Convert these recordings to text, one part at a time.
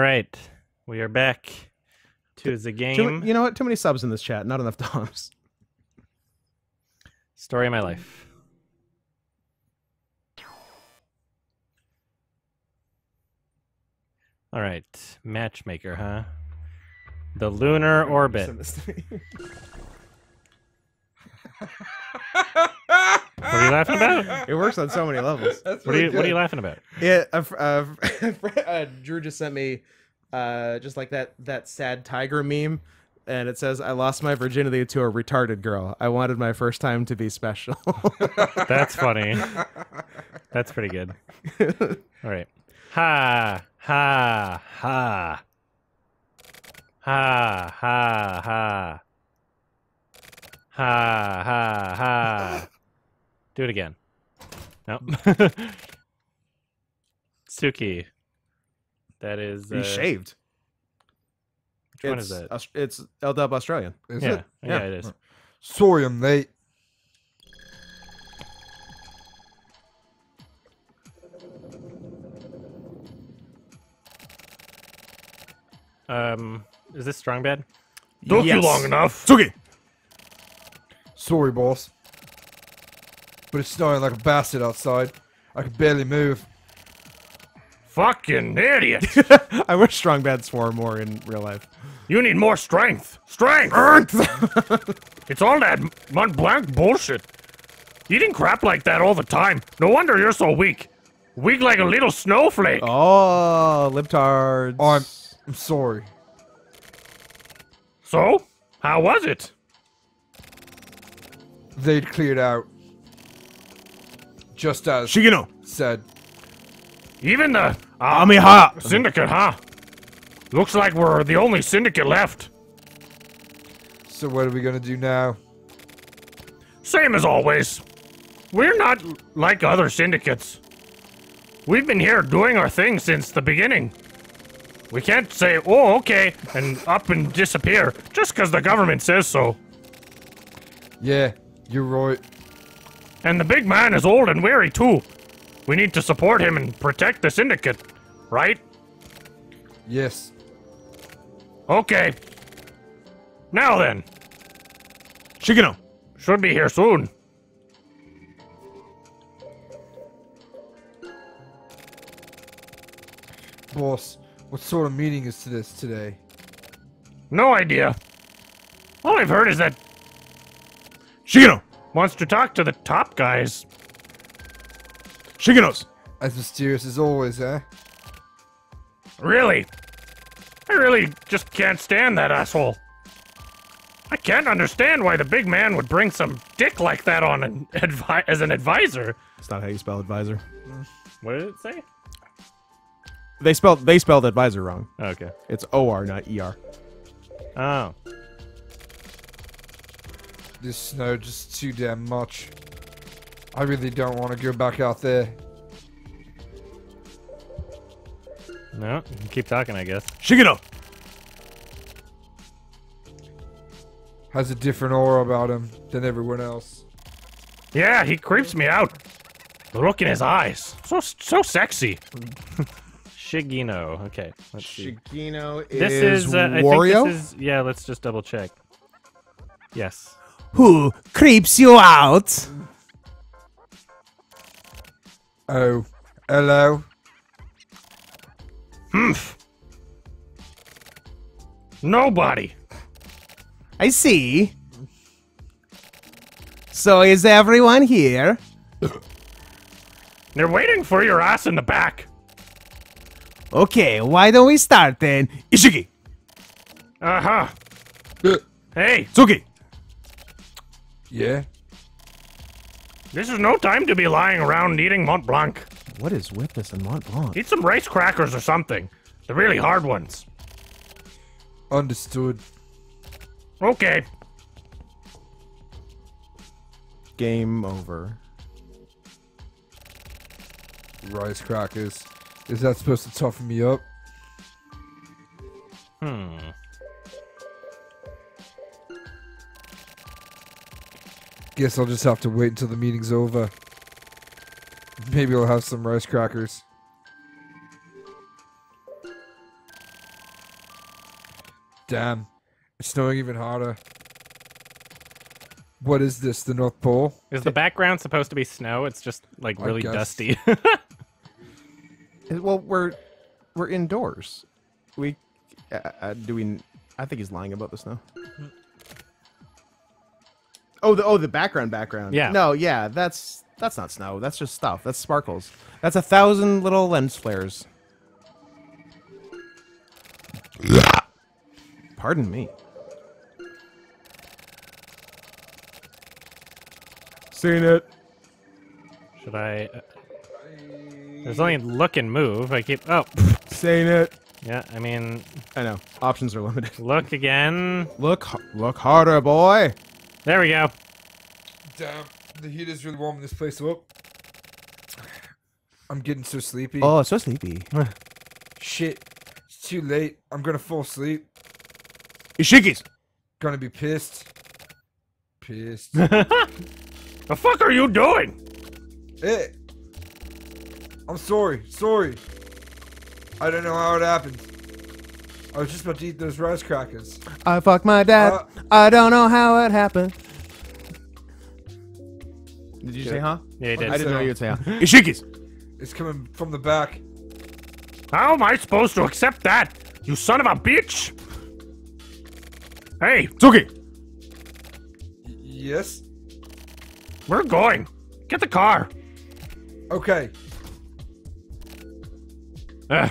right, we are back to the Too, game. you know what? Too many subs in this chat. Not enough Doms. Story of my life. All right, matchmaker, huh? The oh, lunar orbit. Send this to me. What are you laughing about? it works on so many levels. That's What are you really What are you laughing about? Yeah, uh, fr- uh, fr- uh, Drew just sent me uh, just like that that sad tiger meme, and it says, "I lost my virginity to a retarded girl. I wanted my first time to be special." That's funny. That's pretty good. All right. Ha ha ha. Ha ha ha. Ha ha ha. Do it again. No. Suki. That is. Uh, He's shaved. Which one it's, is that? It's L Dub Australian. Is Yeah, it? yeah, Yeah. it is. Sorry, I'm late. Um, is this strong bad? Took you long enough. Suki. Sorry, boss. But it's snowing like a bastard outside. I can barely move. Fucking idiot! I wish Strong Bad swore more in real life. You need more strength. Strength. Earth It's all that Mont Blanc bullshit. Eating crap like that all the time. No wonder you're so weak. Weak like a little snowflake. Oh, libtards. Oh, I'm, I'm sorry. So, how was it? They'd cleared out. Just as Shigino. said. Even the uh, Amiha. syndicate, huh? Looks like we're the only syndicate left. So what are we gonna do now? Same as always. We're not like other syndicates. We've been here doing our thing since the beginning. We can't say, oh, okay, and up and disappear just because the government says so. Yeah, you're right. And the big man is old and weary, too. We need to support him and protect the syndicate, right? Yes. Okay. Now then, Shigino. should be here soon. Boss, what sort of meeting is to this today? No idea. All I've heard is that Shigino. Wants to talk to the top guys. Shiginos. As mysterious as always, eh? Really? I really just can't stand that asshole. I can't understand why the big man would bring some dick like that on an advi- as an advisor. It's not how you spell advisor. What did it say? They spelled they spelled advisor wrong. Okay. It's O R, not E R. Oh. This snow just too damn much. I really don't want to go back out there. No, you can keep talking, I guess. Shigino. Has a different aura about him than everyone else. Yeah, he creeps me out. The look in his eyes. So so sexy. Shigino. Okay, let's see. Shigino This is, is, uh, I Wario. think this is yeah, let's just double check. Yes. Who creeps you out? Oh, hello. Humph. Nobody. I see. So is everyone here? They're waiting for your ass in the back. Okay, why don't we start then? Ishiki, Uh-huh. Uh, Hey, Tsuki. Yeah? this is no time to be lying around eating Mont Blanc. What is with this and Mont Blanc? Eat some rice crackers or something. The really hard ones. Understood. Okay. Game over. Rice crackers. Is that supposed to toughen me up? Hmm. Guess I'll just have to wait until the meeting's over. Maybe I'll have some rice crackers. Damn. It's snowing even harder. What is this? The North Pole? Is the background supposed to be snow? It's just like really dusty. Well, we're we're indoors. We uh, uh, do we? I think he's lying about the snow. Oh, the oh the background background. Yeah. No, yeah, that's that's not snow. That's just stuff. That's sparkles. That's a thousand little lens flares. Pardon me. Seen it. Should I? Uh, there's only look and move. I keep. Oh, Seen it. yeah. I mean, I know. Options are limited. look again. Look, look harder, boy. There we go. Damn. The heat is really warming this place up. I'm getting so sleepy. Oh, so sleepy. Shit. It's too late. I'm gonna fall asleep. Ishikis. Gonna be pissed. Pissed. The fuck are you doing? hey. I'm sorry. Sorry. I don't know how it happened. I was just about to eat those rice crackers. I fucked my dad. Uh, I don't know how it happened. Did you say huh? Yeah, you did. I didn't know you would say huh. Ishikis. It's coming from the back. How am I supposed to accept that? You son of a bitch! Hey, Tsuki. Y- yes? we're going. Get the car. Okay. Ugh.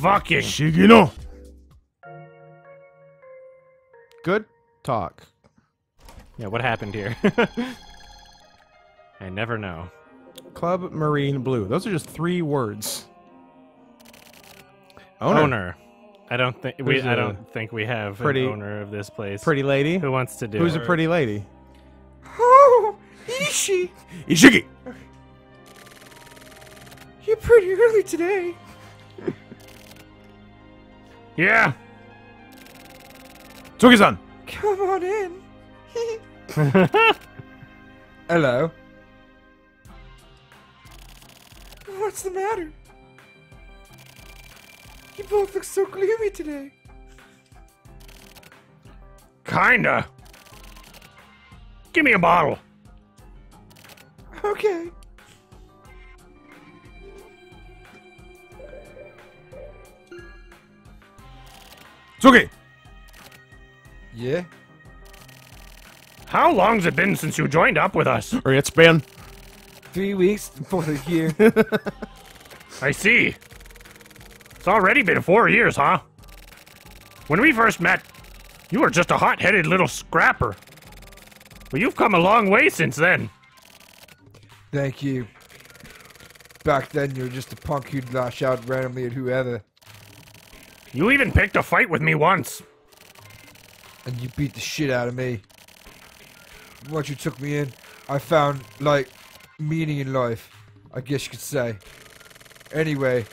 Fucking. Shigino. Good talk. Yeah, what happened here? I never know. Club Marine Blue. Those are just three words. Owner. Owner. I don't think we. Who's I a don't think we have pretty- an owner of this place. Pretty lady. Who wants to do Who's it? a pretty lady? Oh, Ishi, Ishiki. you're pretty early today. Yeah. Tsuki-san. Come on in. Hello. What's the matter? You both look so gloomy today. Kinda. Give me a bottle. Okay. Tsuki. Yeah. How long's it been since you joined up with us? Or it's been. Three weeks for the year. I see. It's already been four years, huh? When we first met, you were just a hot headed little scrapper. But you've come a long way since then. Thank you. Back then, you were just a punk who'd lash out randomly at whoever, You even picked a fight with me once. and you beat the shit out of me. Once you took me in, I found, like, meaning in life. I guess you could say. Anyway,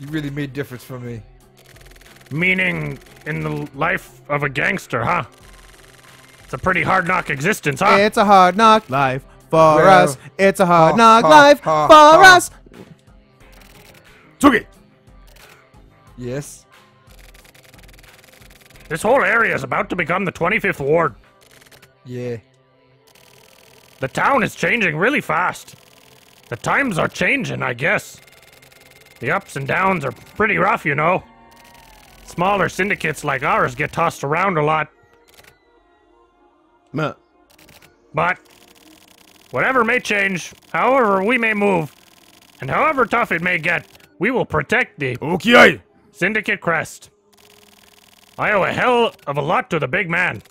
you really made a difference for me. Meaning in the life of a gangster, huh? It's a pretty hard knock existence, huh? It's a hard knock life for Well, us. It's a hard ha, knock ha, life ha, for ha. us. Tsuki. Yes? This whole area is about to become the 25th Ward. Yeah. The town is changing really fast. The times are changing, I guess. The ups and downs are pretty rough, you know. Smaller syndicates like ours get tossed around a lot, Meh. but whatever may change, however we may move, and however tough it may get, we will protect the Okay. Syndicate Crest. I owe a hell of a lot to the big man.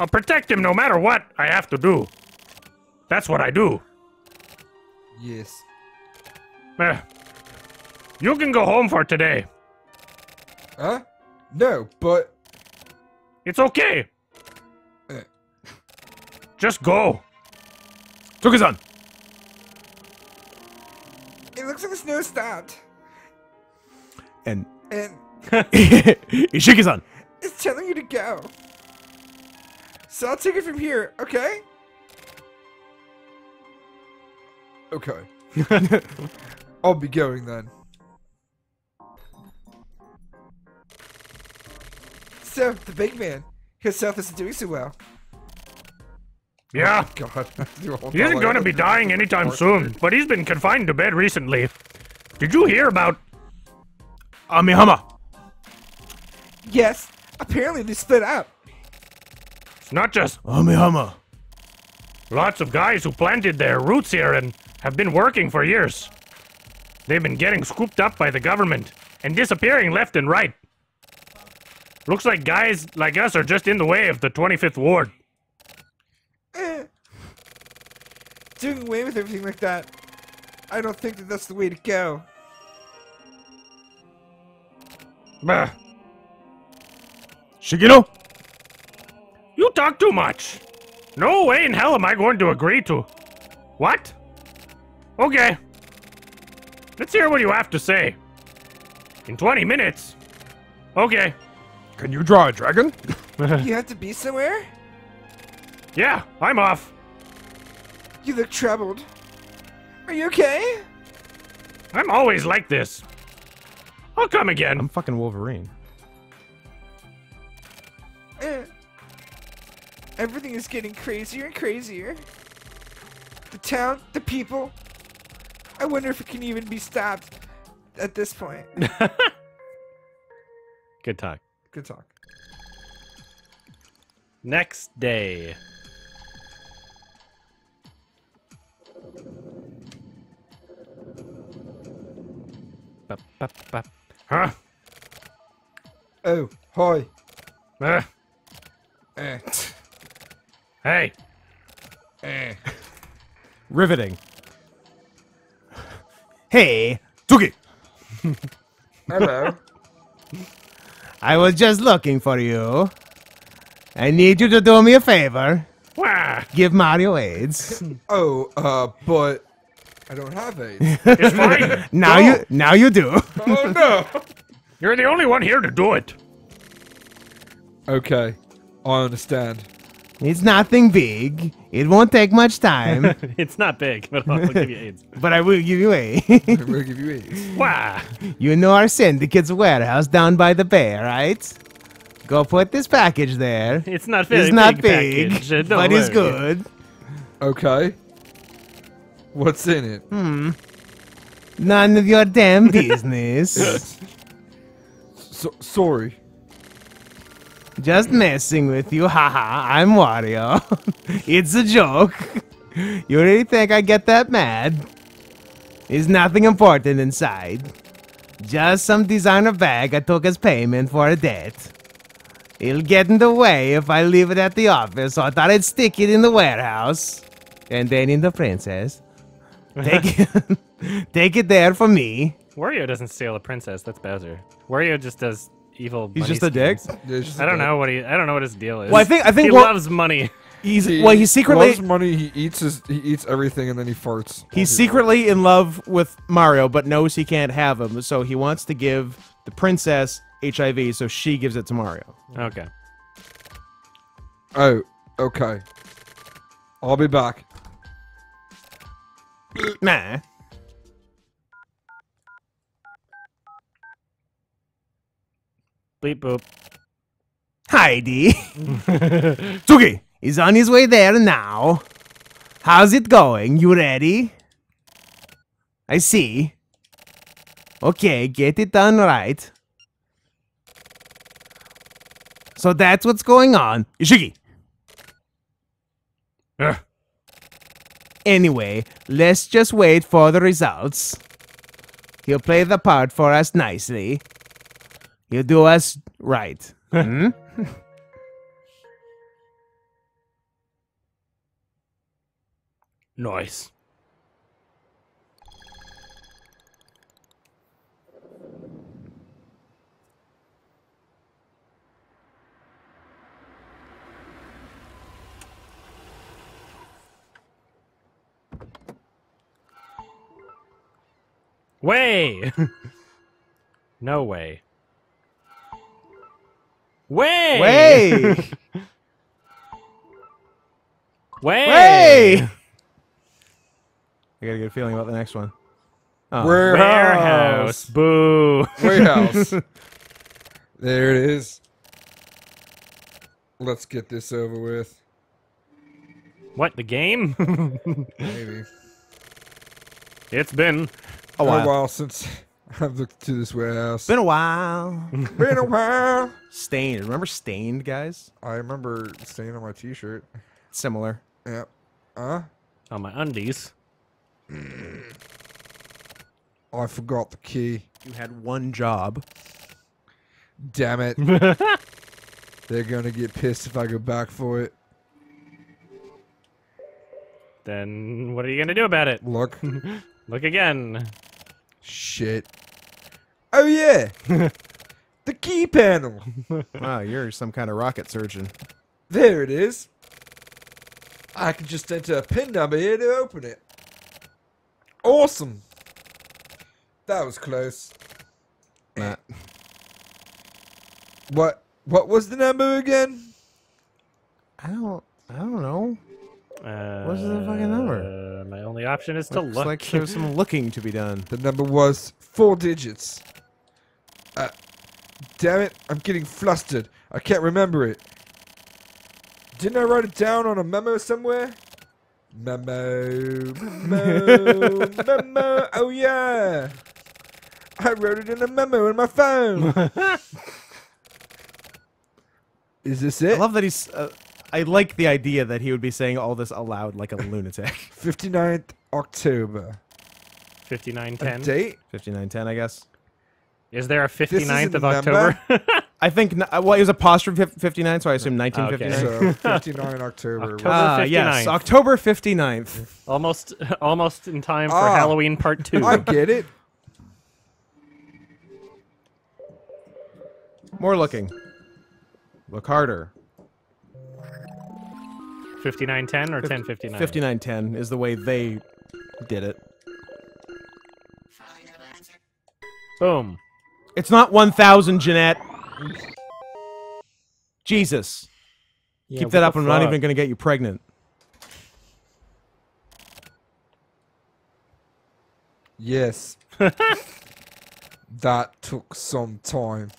I'll protect him no matter what I have to do. That's what I do. Yes. Eh. You can go home for today. Huh? No, but It's okay. Eh. Just go. Tsuki-san. it looks like the snow stopped. And And Ishiki-san. it's telling you to go. So I'll take it from here, okay? Okay. I'll be going then. So, the big man, his health isn't doing so well. Yeah, oh God. he isn't going to be dying anytime soon, but he's been confined to bed recently. Did you hear about Amihama? Yes, apparently they split up. It's not just Amihama. Lots of guys who planted their roots here and have been working for years. They've been getting scooped up by the government and disappearing left and right. Looks like guys like us are just in the way of the 25th Ward. Eh. Doing away with everything like that, I don't think that that's the way to go. Bah, Shigino? you talk too much. No way in hell am I going to agree to. What? Okay. Let's hear what you have to say. In 20 minutes. Okay. Can you draw a dragon? You have to be somewhere? Yeah, I'm off. You look troubled. Are you okay? I'm always like this. I'll come again. I'm fucking Wolverine. Eh. Everything is getting crazier and crazier. The town, the people. I wonder if it can even be stopped at this point. Good talk. Good talk. Next day. Huh? Oh, hi. Eh. hey, Eh. Riveting. Hey, Tsuki. Hello. I was just looking for you. I need you to do me a favor. wah, Give Mario AIDS. oh, uh, but I don't have AIDS. it's fine. now Go. you now you do. oh no. You're the only one here to do it. Okay, I understand. It's nothing big. It won't take much time, it's not big, but I'll give you AIDS. but I will give you AIDS. I'm gonna give you AIDS. Wow. you know our syndicate's warehouse down by the bay, right? Go put this package there. It's not very It's not big, big, package, uh, don't but it's good. Okay. What's in it? Hmm. None of your damn business. So, sorry. Just messing with you, haha. I'm Wario. it's a joke. You really think I get that mad? There's nothing important inside. Just some designer bag I took as payment for a debt. It'll get in the way if I leave it at the office, so I thought I'd stick it in the warehouse. And then in the princess. Take it, take it there for me. Wario doesn't steal a princess. That's Bowser. Wario just does evil. He's money just a dick. schemes. Yeah, it's just I don't a- know what he. I don't know what his deal is. Well, I think- I think he what- loves money. He's He well. He's secretly loves money. He eats his. He eats everything and then he farts. He's secretly in love with Mario, but knows he can't have him, so he wants to give the princess HIV, so she gives it to Mario. Okay. Oh, okay. I'll be back. Nah. Bleep boop. Heidi. Tsuki is on his way there now. How's it going? You ready? I see. Okay, get it done right. So that's what's going on. Ishiki. Uh, Anyway, let's just wait for the results. He'll play the part for us nicely. He'll do us right. Hmm? nice. Way. no way. Way. Way! Way. Way! I got a good feeling about the next one. Oh. Warehouse. Boo. Warehouse. there it is. Let's get this over with. What, the game? Maybe. it's been. A A while. while since I've looked to this warehouse. Been a while. Been a while. Stained. Remember Stained, guys? I remember staying on my t-shirt. Similar. Yep. Huh? On my undies. I forgot the key. You had one job. Damn it. They're gonna get pissed if I go back for it. Then what are you gonna do about it? Look. Look again. Shit. Oh yeah. the key panel. Wow, you're some kind of rocket surgeon. There it is. I can just enter a pin number here to open it. Awesome. That was close. Matt. What what was the number again? I don't. I don't know. Uh, What's the fucking number? My only option is to Looks look. like there's some looking to be done. The number was four digits. Uh, damn it, I'm getting flustered. I can't remember it. Didn't I write it down on a memo somewhere? Memo, memo, memo. Oh yeah, I wrote it in a memo in my phone. Is this it? I love that he's. Uh, I like the idea that he would be saying all this aloud like a lunatic. 59th October. A 5910. date? 5910, I guess. Is there a is 59th of October? I think. uh, Well, it was apostrophe fif- 59, so I assume 1959. So 59 October. October. Ah, yes, 59th. October 59th. almost, almost in time for Ah. Halloween Part Two. I get it. More looking. Look harder. 5910 or 1059? 5910 is the way they did it. Boom. It's not 1000, Jeanette. Jesus. Yeah, Keep that up. I'm not even going to get you pregnant. Yes. that took some time.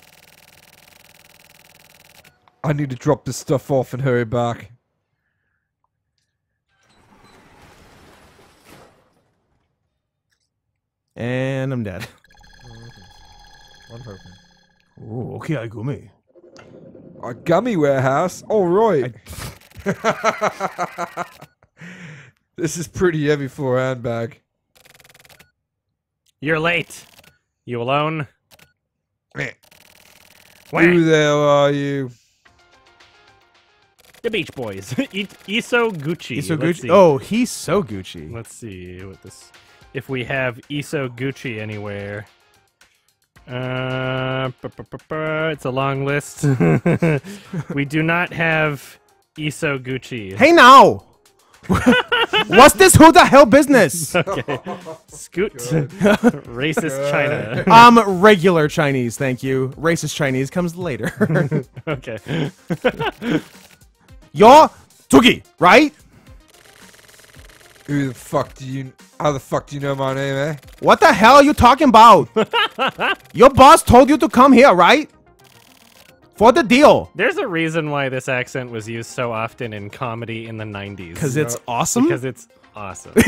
I need to drop this stuff off and hurry back. And I'm dead. I'm hoping. Oh, okay, I go. A gummy warehouse? All right. this is pretty heavy for a handbag. You're late. You alone? Meh. Wah. Who the hell are you? The Beach Boys. I- Iso Gucci. He's Gucci. Oh, he's so Gucci. Let's see what this. If we have Iso Gucci anywhere. Uh, bu- bu- bu- bu- it's a long list. we do not have Iso Gucci. Hey now! What's this who the hell business? Okay. Scoot. Racist China. um, regular Chinese, thank you. Racist Chinese comes later. okay. You're Tugi, right? Who the fuck do you? How the fuck do you know my name, eh? What the hell are you talking about? Your boss told you to come here, right? For the deal. There's a reason why this accent was used so often in comedy in the 90s. Because it's awesome. Because it's awesome.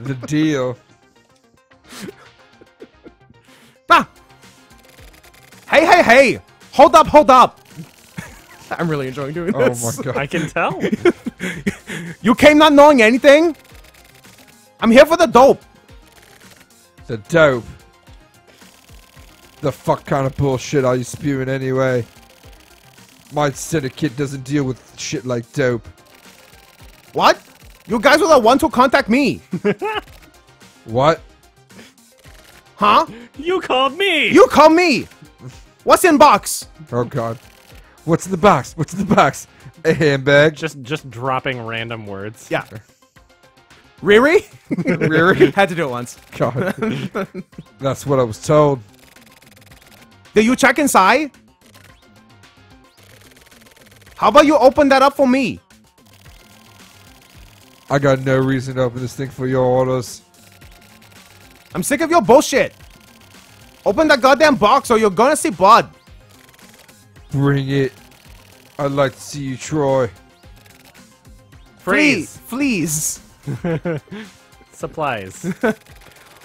The deal. Ah! Hey, hey, hey! Hold up, hold up! I'm really enjoying doing Oh this. my god. I can tell. You came not knowing anything? I'm here for the dope. The dope. The fuck kind of bullshit are you spewing anyway? My syndicate doesn't deal with shit like dope. What? You guys were the ones who contact me. What? Huh? you called me. You called me. What's in box? Oh god. What's in the box? What's in the box? A handbag. just just dropping random words. Yeah. Riri? Riri? Had to do it once. God. That's what I was told. Did you check inside? How about you open that up for me? I got no reason to open this thing for your orders. I'm sick of your bullshit. Open that goddamn box or you're gonna see blood. Bring it. I'd like to see you try. Freeze. Please. Supplies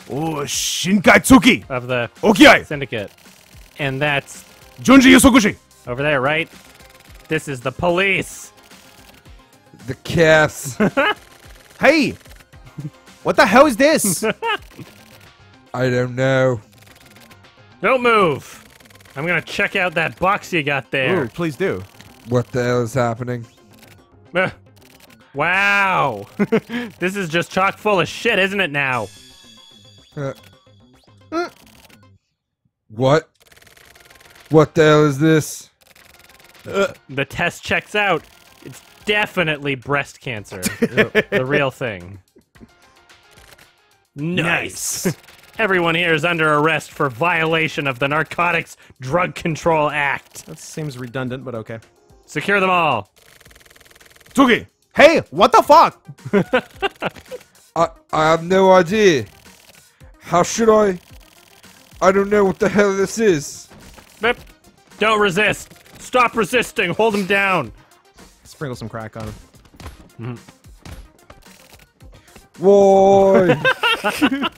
Oh, Shinkai Tsuki. of the Okay. syndicate. And that's Junji Yosokushi. over there, right? This is the police. The cats. Hey. What the hell is this? I don't know. Don't move. I'm gonna check out that box you got Ooh, there. please do. What the hell is happening? Ugh. Wow. this is just chock full of shit, isn't it now? Uh, What? What the hell is this? The test checks out. It's definitely breast cancer. the real thing. Nice. Everyone here is under arrest for violation of the Narcotics Drug Control Act. That seems redundant, but okay. Secure them all. Tsuki. Hey, what the fuck? I I have no idea. How should I? I don't know what the hell this is. Bip. Don't resist. Stop resisting. Hold them down. Sprinkle some crack on him. Why?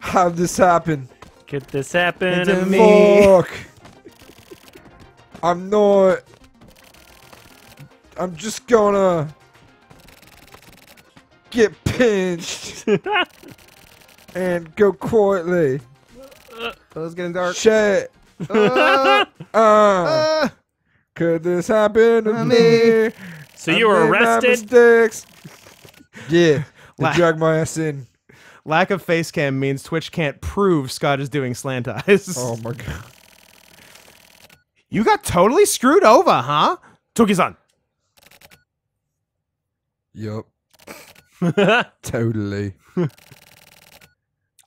How'd this happen? Could this happen to me. me? Fuck. I'm not. I'm just gonna get pinched and go quietly. Oh, it's getting dark. Shit. Uh, Uh, uh, could this happen to me. me? So I you were arrested? Mistakes. Yeah. They La- dragged my ass in. lack of face cam means Twitch can't prove Scott is doing slant eyes. Oh my god. You got totally screwed over, huh? Tsuki-san. Yup. Totally.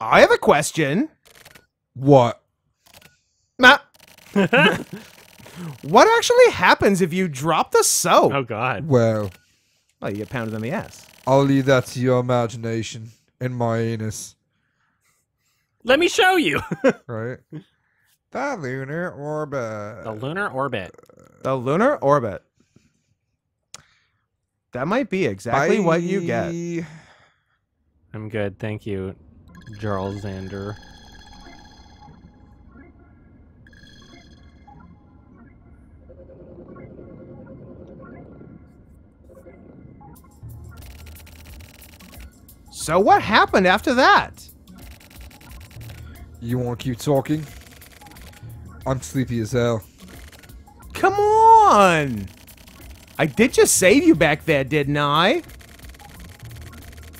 I have a question. What? Matt. what actually happens if you drop the soap? oh God. Well, Well, you get pounded on the ass. I'll leave that to your imagination and my anus. Let me show you. Right? the lunar orbit. the lunar orbit. The lunar orbit. That might be exactly what you get. I'm good, thank you, Charles Xander. So what happened after that? You want to keep talking? I'm sleepy as hell. Come on! I did just save you back there, didn't I?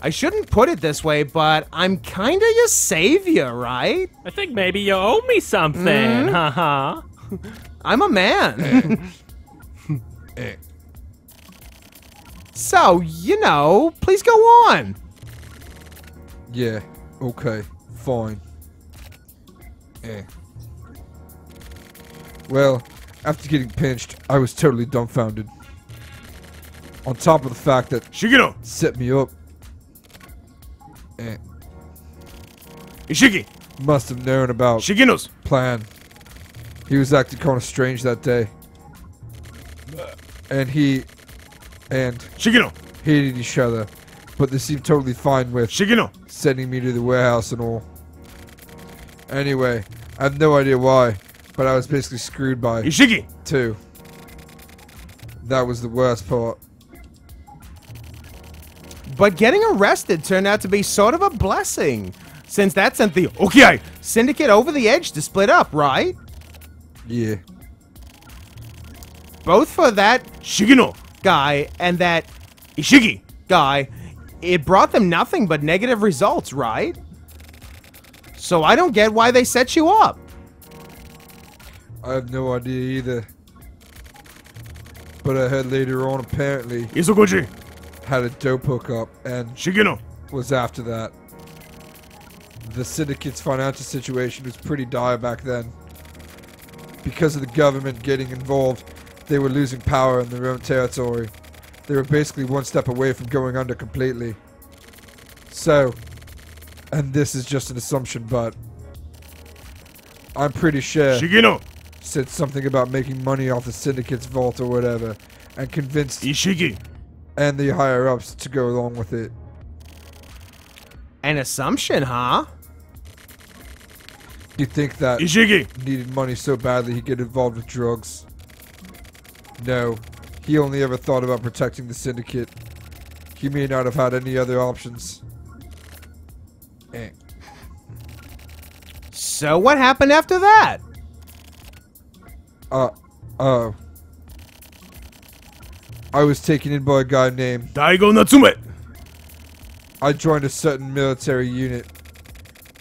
I shouldn't put it this way, but I'm kinda your savior, right? I think maybe you owe me something, haha. I'm a man. Eh. so, you know, please go on. Yeah. Okay. Fine. Eh. Well, after getting pinched, I was totally dumbfounded. On top of the fact that Shigino, set me up. Eh. Ishiki, Must have known about Shiginos. plan. He was acting kind of strange that day. And he and Shigino, hated each other, but they seemed totally fine with Shigino. Sending me to the warehouse and all. Anyway, I have no idea why, but I was basically screwed by Ishiki, two. That was the worst part. But getting arrested turned out to be sort of a blessing, since that sent the okay syndicate over the edge to split up, right? Yeah. Both for that Shigino guy and that Ishiki guy, it brought them nothing but negative results, right? So I don't get why they set you up. I have no idea either. But I heard later on apparently Isoguchi, had a dope hookup and Shigino. was after that. The syndicate's financial situation was pretty dire back then. Because of the government getting involved, they were losing power in their own territory. They were basically one step away from going under completely. So, and this is just an assumption, but I'm pretty sure Shigino. said something about making money off the syndicate's vault or whatever, and convinced Ishiki. and the higher ups to go along with it. An assumption, huh? You think that Ishiki. needed money so badly he'd get involved with drugs? No, he only ever thought about protecting the syndicate. He may not have had any other options. Eh. So what happened after that? Uh, uh. I was taken in by a guy named. Daigo Natsume. I joined a certain military unit.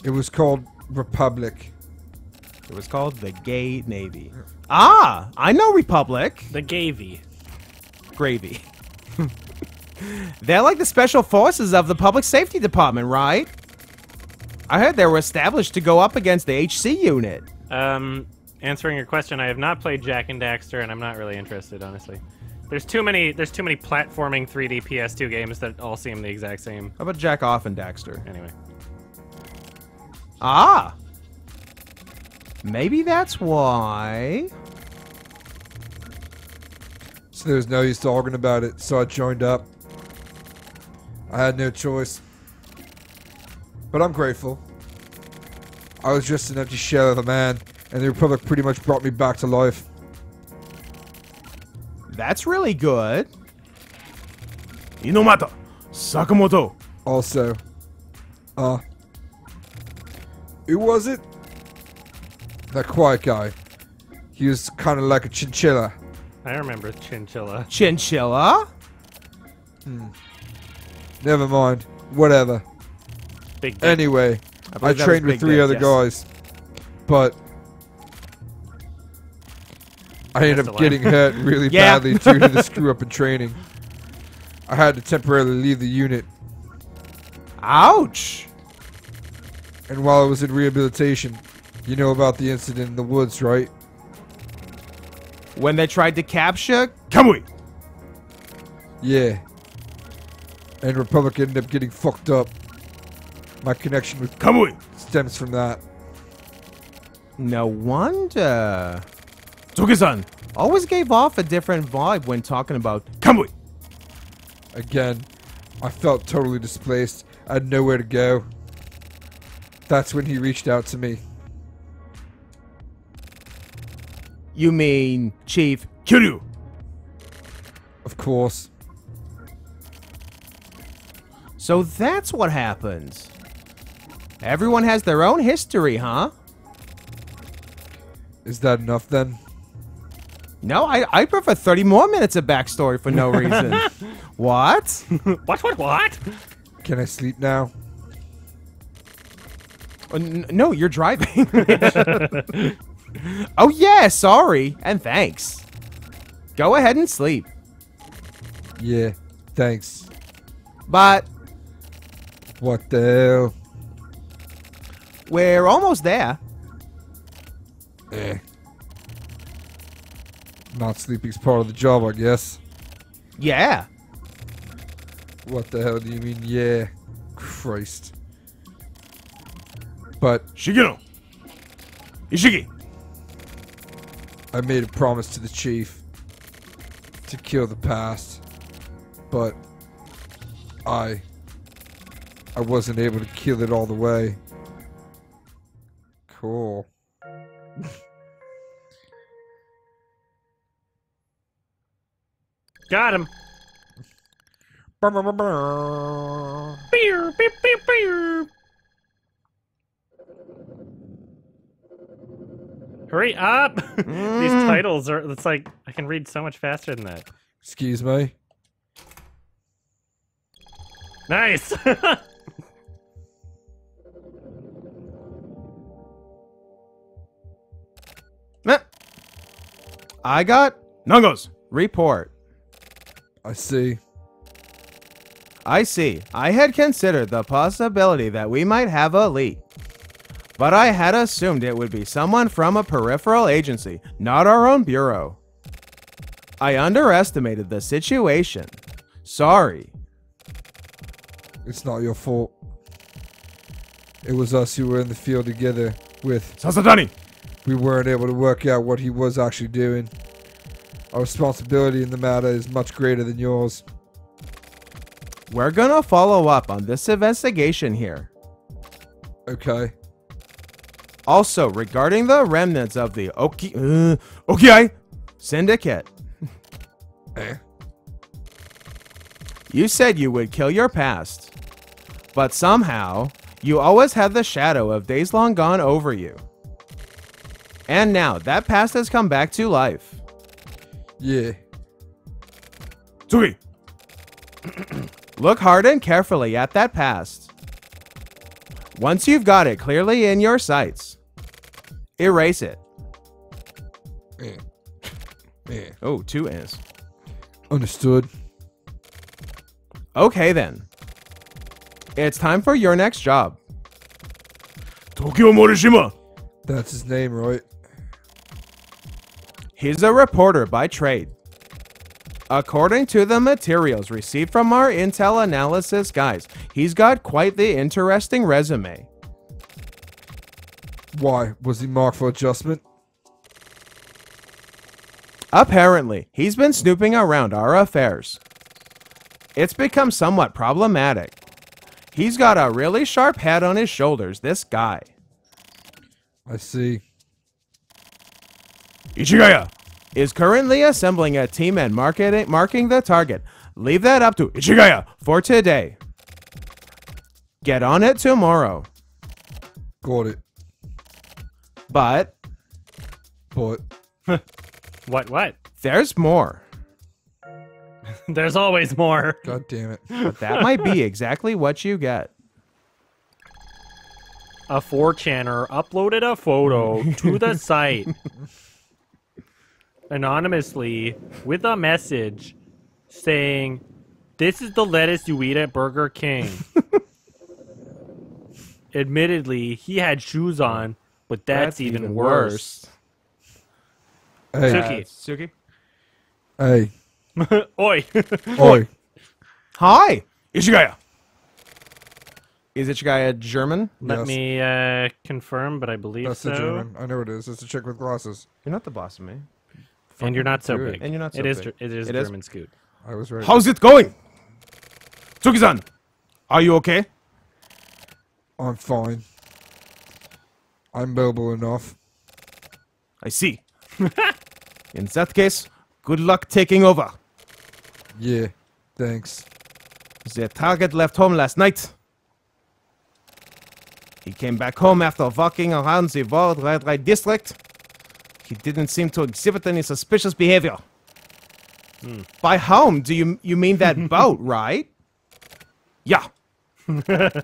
It was called Republic. It was called the Gay Navy. Ah, I know Republic. The Gavy. Gravy. They're like the special forces of the public safety department, right? I heard they were established to go up against the HC unit. Um, answering your question, I have not played Jak and Daxter, and I'm not really interested, honestly. There's too many. There's too many platforming 3D PS2 games that all seem the exact same. How about Jack Off and Daxter? Anyway, Ah. Maybe that's why. So there was no use talking about it, so I joined up. I had no choice. But I'm grateful. I was just an empty shell of a man, and the Republic pretty much brought me back to life. That's really good. Inomata. Sakamoto. Also, uh, who was it? That quiet guy. He was kind of like a chinchilla. I remember Chinchilla. Chinchilla? Hmm. Never mind. Whatever. Big. Dick. Anyway, I, believe that trained with three Dick, other yes. guys, but I ended up getting hurt really Yeah. badly due to the screw up in training. I had to temporarily leave the unit, Ouch. and while I was in rehabilitation, you know about the incident in the woods, right? When they tried to capture Kamui. Yeah. And Republic ended up getting fucked up. My connection with Kamui. stems from that. No wonder. Toge-san always gave off a different vibe when talking about Kamui. Again, I felt totally displaced. I had nowhere to go. That's when he reached out to me. You mean Chief Kiryu? Of course. So that's what happens. Everyone has their own history, huh? Is that enough then? No, I, I prefer 30 more minutes of backstory for no reason. what? What? What? What? Can I sleep now? Uh, n- no, you're driving. oh, yeah, sorry. And thanks. Go ahead and sleep. Yeah, thanks. But What the hell? we're almost there. Eh. Not sleeping's part of the job, I guess. Yeah. What the hell do you mean, yeah? Christ. But Shigino. Ishiki. I made a promise to the chief to kill the past. But I I wasn't able to kill it all the way. Cool. Got him. Beer, beep, beep, beer. Hurry up! These mm. titles are. It's like I can read so much faster than that. Excuse me. Nice. Meh. I got Nungos. Report. I see. I see. I had considered the possibility that we might have a leak. But I had assumed it would be someone from a peripheral agency, not our own bureau. I underestimated the situation. Sorry. It's not your fault. It was us who were in the field together with Sasatani! we weren't able to work out what he was actually doing. Our responsibility in the matter is much greater than yours. We're gonna follow up on this investigation here. Okay. Also, regarding the remnants of the Oki, uh, okay, Syndicate, Eh. you said you would kill your past, but somehow you always had the shadow of days long gone over you. And now that past has come back to life. Yeah. Tsuki! Look hard and carefully at that past. Once you've got it clearly in your sights, erase it. Eh. Eh. Oh, two is. Understood. Okay then. It's time for your next job. Tokio Morishima. That's his name, right? He's a reporter by trade. According to the materials received from our intel analysis guys, he's got quite the interesting resume. Why? Was he marked for adjustment? Apparently, he's been snooping around our affairs. It's become somewhat problematic. He's got a really sharp head on his shoulders, this guy. I see. Ichigaya is currently assembling a team and marketing, marking the target. Leave that up to Ichigaya for today. Get on it tomorrow. Got it. But But What? What? there's more. There's always more. god damn it. But that might be exactly what you get. A 4chaner uploaded a photo to the site anonymously with a message saying, This is the lettuce you eat at Burger King. Admittedly, he had shoes on, but that's, even, worse. Hey, Suki. Suki? hey, Oi. oi. Hi, Ichigaya. Is Ichigaya German? Let Yes. me uh, confirm, but I believe That's so. the German. I know it is. It's a chick with glasses. You're not the boss of me. And you're not so do it. big. And you're not so It is. big. It is It is- German Scoot. I was right. How's it going? Tsuki-san, are you okay? I'm fine. I'm mobile enough. I see. In that case, good luck taking over. Yeah. Thanks. The target left home last night. He came back home after walking around the World Red Light District. He didn't seem to exhibit any suspicious behavior. Hmm. By home, do you you mean that boat, right? Yeah.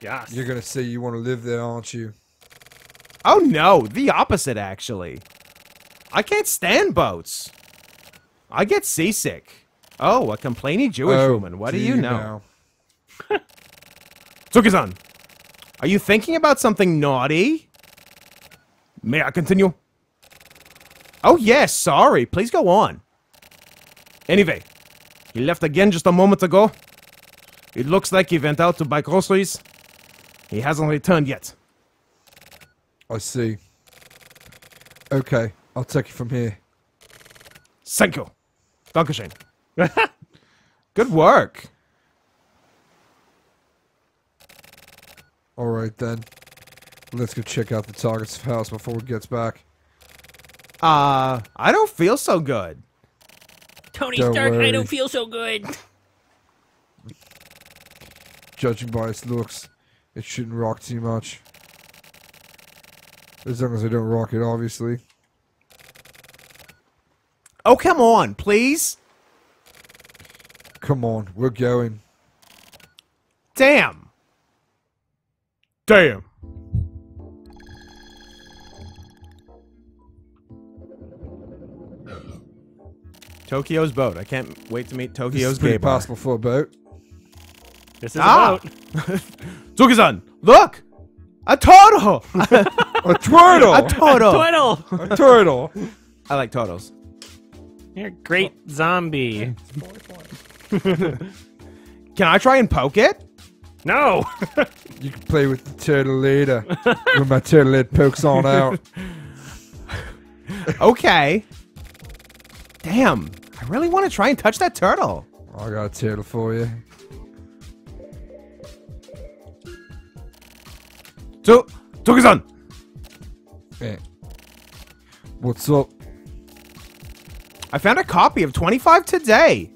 Yes. You're gonna say you want to live there, aren't you? Oh no, the opposite actually. I can't stand boats. I get seasick. Oh, a complaining Jewish Oh, woman. What do you know? now? Tsuki-san, are you thinking about something naughty? May I continue? Oh yes, sorry. Please go on. Anyway, he left again just a moment ago. It looks like he went out to buy groceries. He hasn't returned yet. I see. Okay, I'll take it from here. Thank you. Dankeschön. Good work. All right then. Let's go check out the target's house before he gets back. Uh, I don't feel so good. Tony Don't Stark, I don't feel so good. Judging by its looks, it shouldn't rock too much. As long as I don't rock it, obviously. Oh, come on, please. Come on, we're going. Damn. Damn. Tokio's boat. I can't wait to meet Tokio's This is pretty gay bar. possible for a boat. This is Ah! about. Tsuki-san, look! A turtle! A turtle! a turtle! Twiddle! a turtle! I like turtles. You're a great zombie. Can I try and poke it? No. You can play with the turtle later when my turtle head pokes on out. Okay. Damn. I really want to try and touch that turtle. I got a turtle for you. So, Tsuki-san. Hey. What's up? I found a copy of 25 today.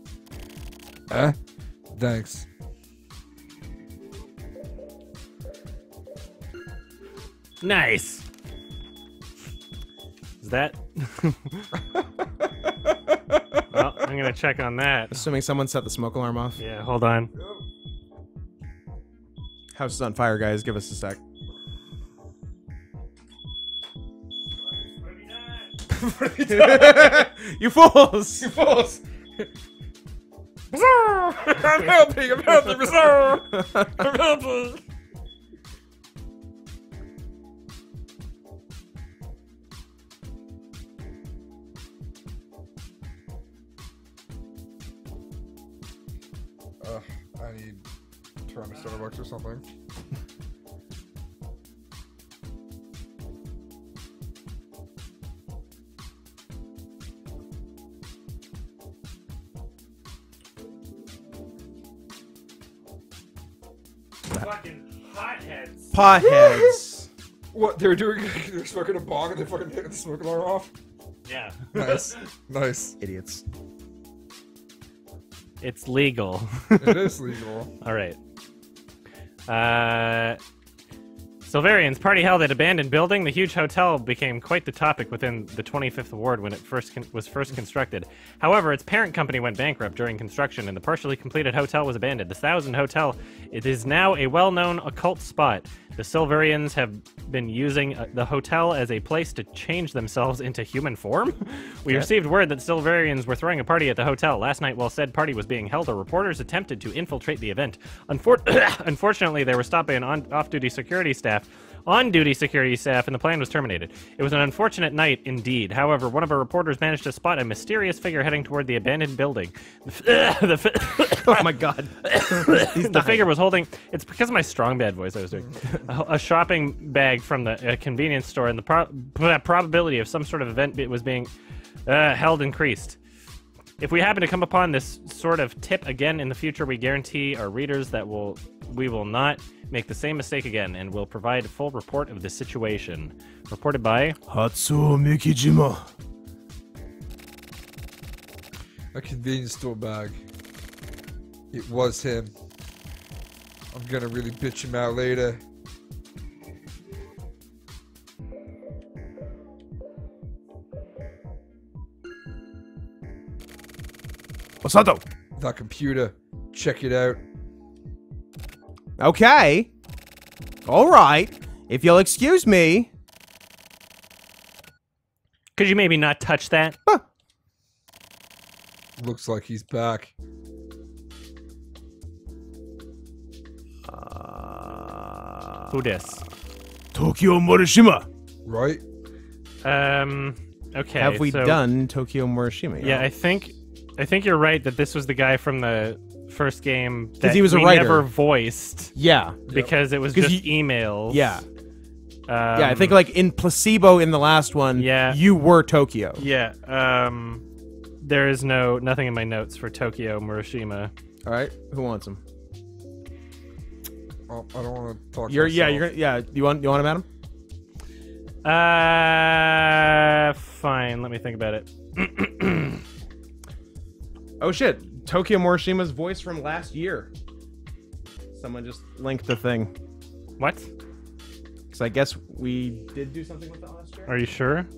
Eh? Thanks. nice. Is that? well, I'm gonna check on that. Assuming someone set the smoke alarm off. Yeah, hold on. House is on fire, guys. Give us a sec. you fools! You fools! I'm helping, I'm helping, sir! I'm helping! Uh, I need to run to Starbucks or something. Fucking hotheads. Potheads. What, they're doing, they're smoking a bong and they're fucking hitting the smoke alarm off? Yeah. Nice. nice. Idiots. It's legal. It is legal. All right. Uh, Silverian's party held at abandoned building. The huge hotel became quite the topic within the 25th ward when it first was first constructed. However, its parent company went bankrupt during construction, and the partially completed hotel was abandoned. The Thousand Hotel it is now a well-known occult spot. The Silverians have been using uh, the hotel as a place to change themselves into human form. we received word that Silverians were throwing a party at the hotel last night. While said party was being held, our reporters attempted to infiltrate the event. Unfor- Unfortunately, they were stopped by an on- off-duty security staff. On-duty security staff, and the plan was terminated. It was an unfortunate night indeed. However, one of our reporters managed to spot a mysterious figure heading toward the abandoned building. The, fi- Oh my god. the figure was holding. It's because of my strong bad voice I was doing. a, a shopping bag from the convenience store, and the pro- probability of some sort of event was being uh, held increased. If we happen to come upon this sort of tip again in the future, we guarantee our readers that will we will not make the same mistake again, and will provide a full report of the situation. Reported by Hatsuo Mikijima. A convenience store bag. It was him. I'm gonna really bitch him out later. Osato. That computer. Check it out. Okay. All right. If you'll excuse me. Could you maybe not touch that? Looks like he's back. Who this? Tokio Morishima. Right? Um. Okay. Have we so- done Tokio Morishima? Yeah, I think I think you're right that this was the guy from the first game that he was a we writer. never voiced Yeah. because it was just he- emails. Yeah. Um, Yeah, I think like in placebo in the last one, Yeah. you were Tokio. yeah. Um, there is no nothing in my notes for Tokio Murashima. All right, who wants him? Oh, I don't want to talk. You're yeah, you're yeah. You want you want him, Adam? Uh, fine. Let me think about it. Oh shit, Tokio Morishima's voice from last year. Someone just linked the thing. What? Because I guess we did do something with that last year. Are you sure?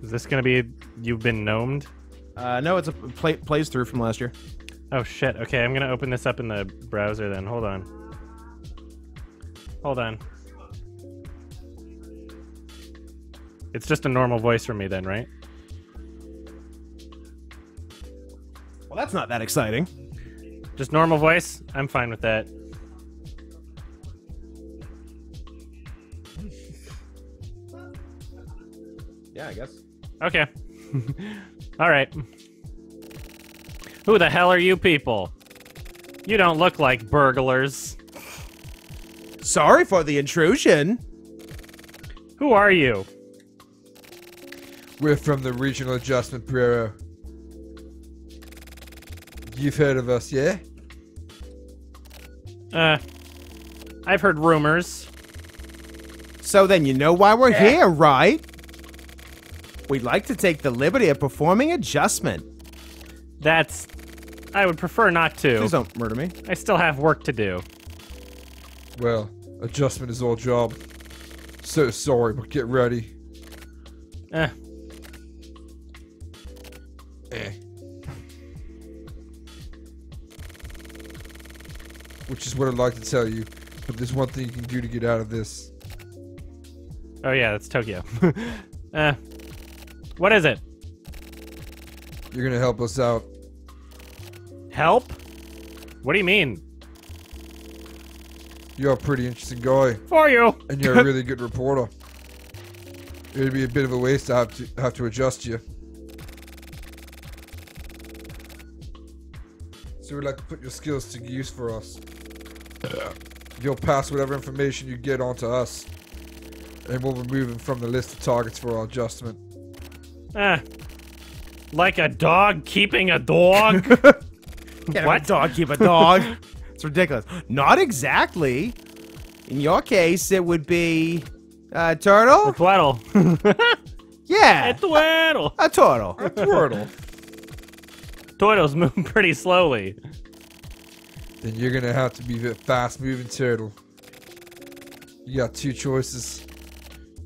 Is this gonna be you've been gnomed? Uh, no, it's a play, plays through from last year. Oh shit. Okay, I'm gonna open this up in the browser then. Hold on. Hold on. It's just a normal voice for me then, right? Well, that's not that exciting. Just normal voice? I'm fine with that. Yeah, I guess. Okay. All right. Who the hell are you people? You don't look like burglars. Sorry for the intrusion. Who are you? We're from the Regional Adjustment Bureau. You've heard of us, yeah? Uh, I've heard rumors. So then you know why we're here, right? We'd like to take the liberty of performing adjustment. That's. I would prefer not to. Please don't murder me. I still have work to do. Well, adjustment is our job. So sorry, but get ready. Eh, Eh. Which is what I'd like to tell you, but there's one thing you can do to get out of this. oh yeah, that's Tokio. uh, what is it? You're gonna help us out. Help? What do you mean? You're a pretty interesting guy, For you. and you're a really good reporter. It'd be a bit of a waste to have to have to adjust you. So we'd like to put your skills to use for us. You'll pass whatever information you get on to us, and we'll remove them from the list of targets for our adjustment. Ah. Like a dog keeping a dog? What? dog keep a dog. it's ridiculous. Not exactly. In your case, it would be a turtle. A twaddle. Yeah, A Twaddle. a turtle. Wordle. Twaddle's moving pretty slowly. Then you're gonna have to be a fast moving turtle. You got two choices.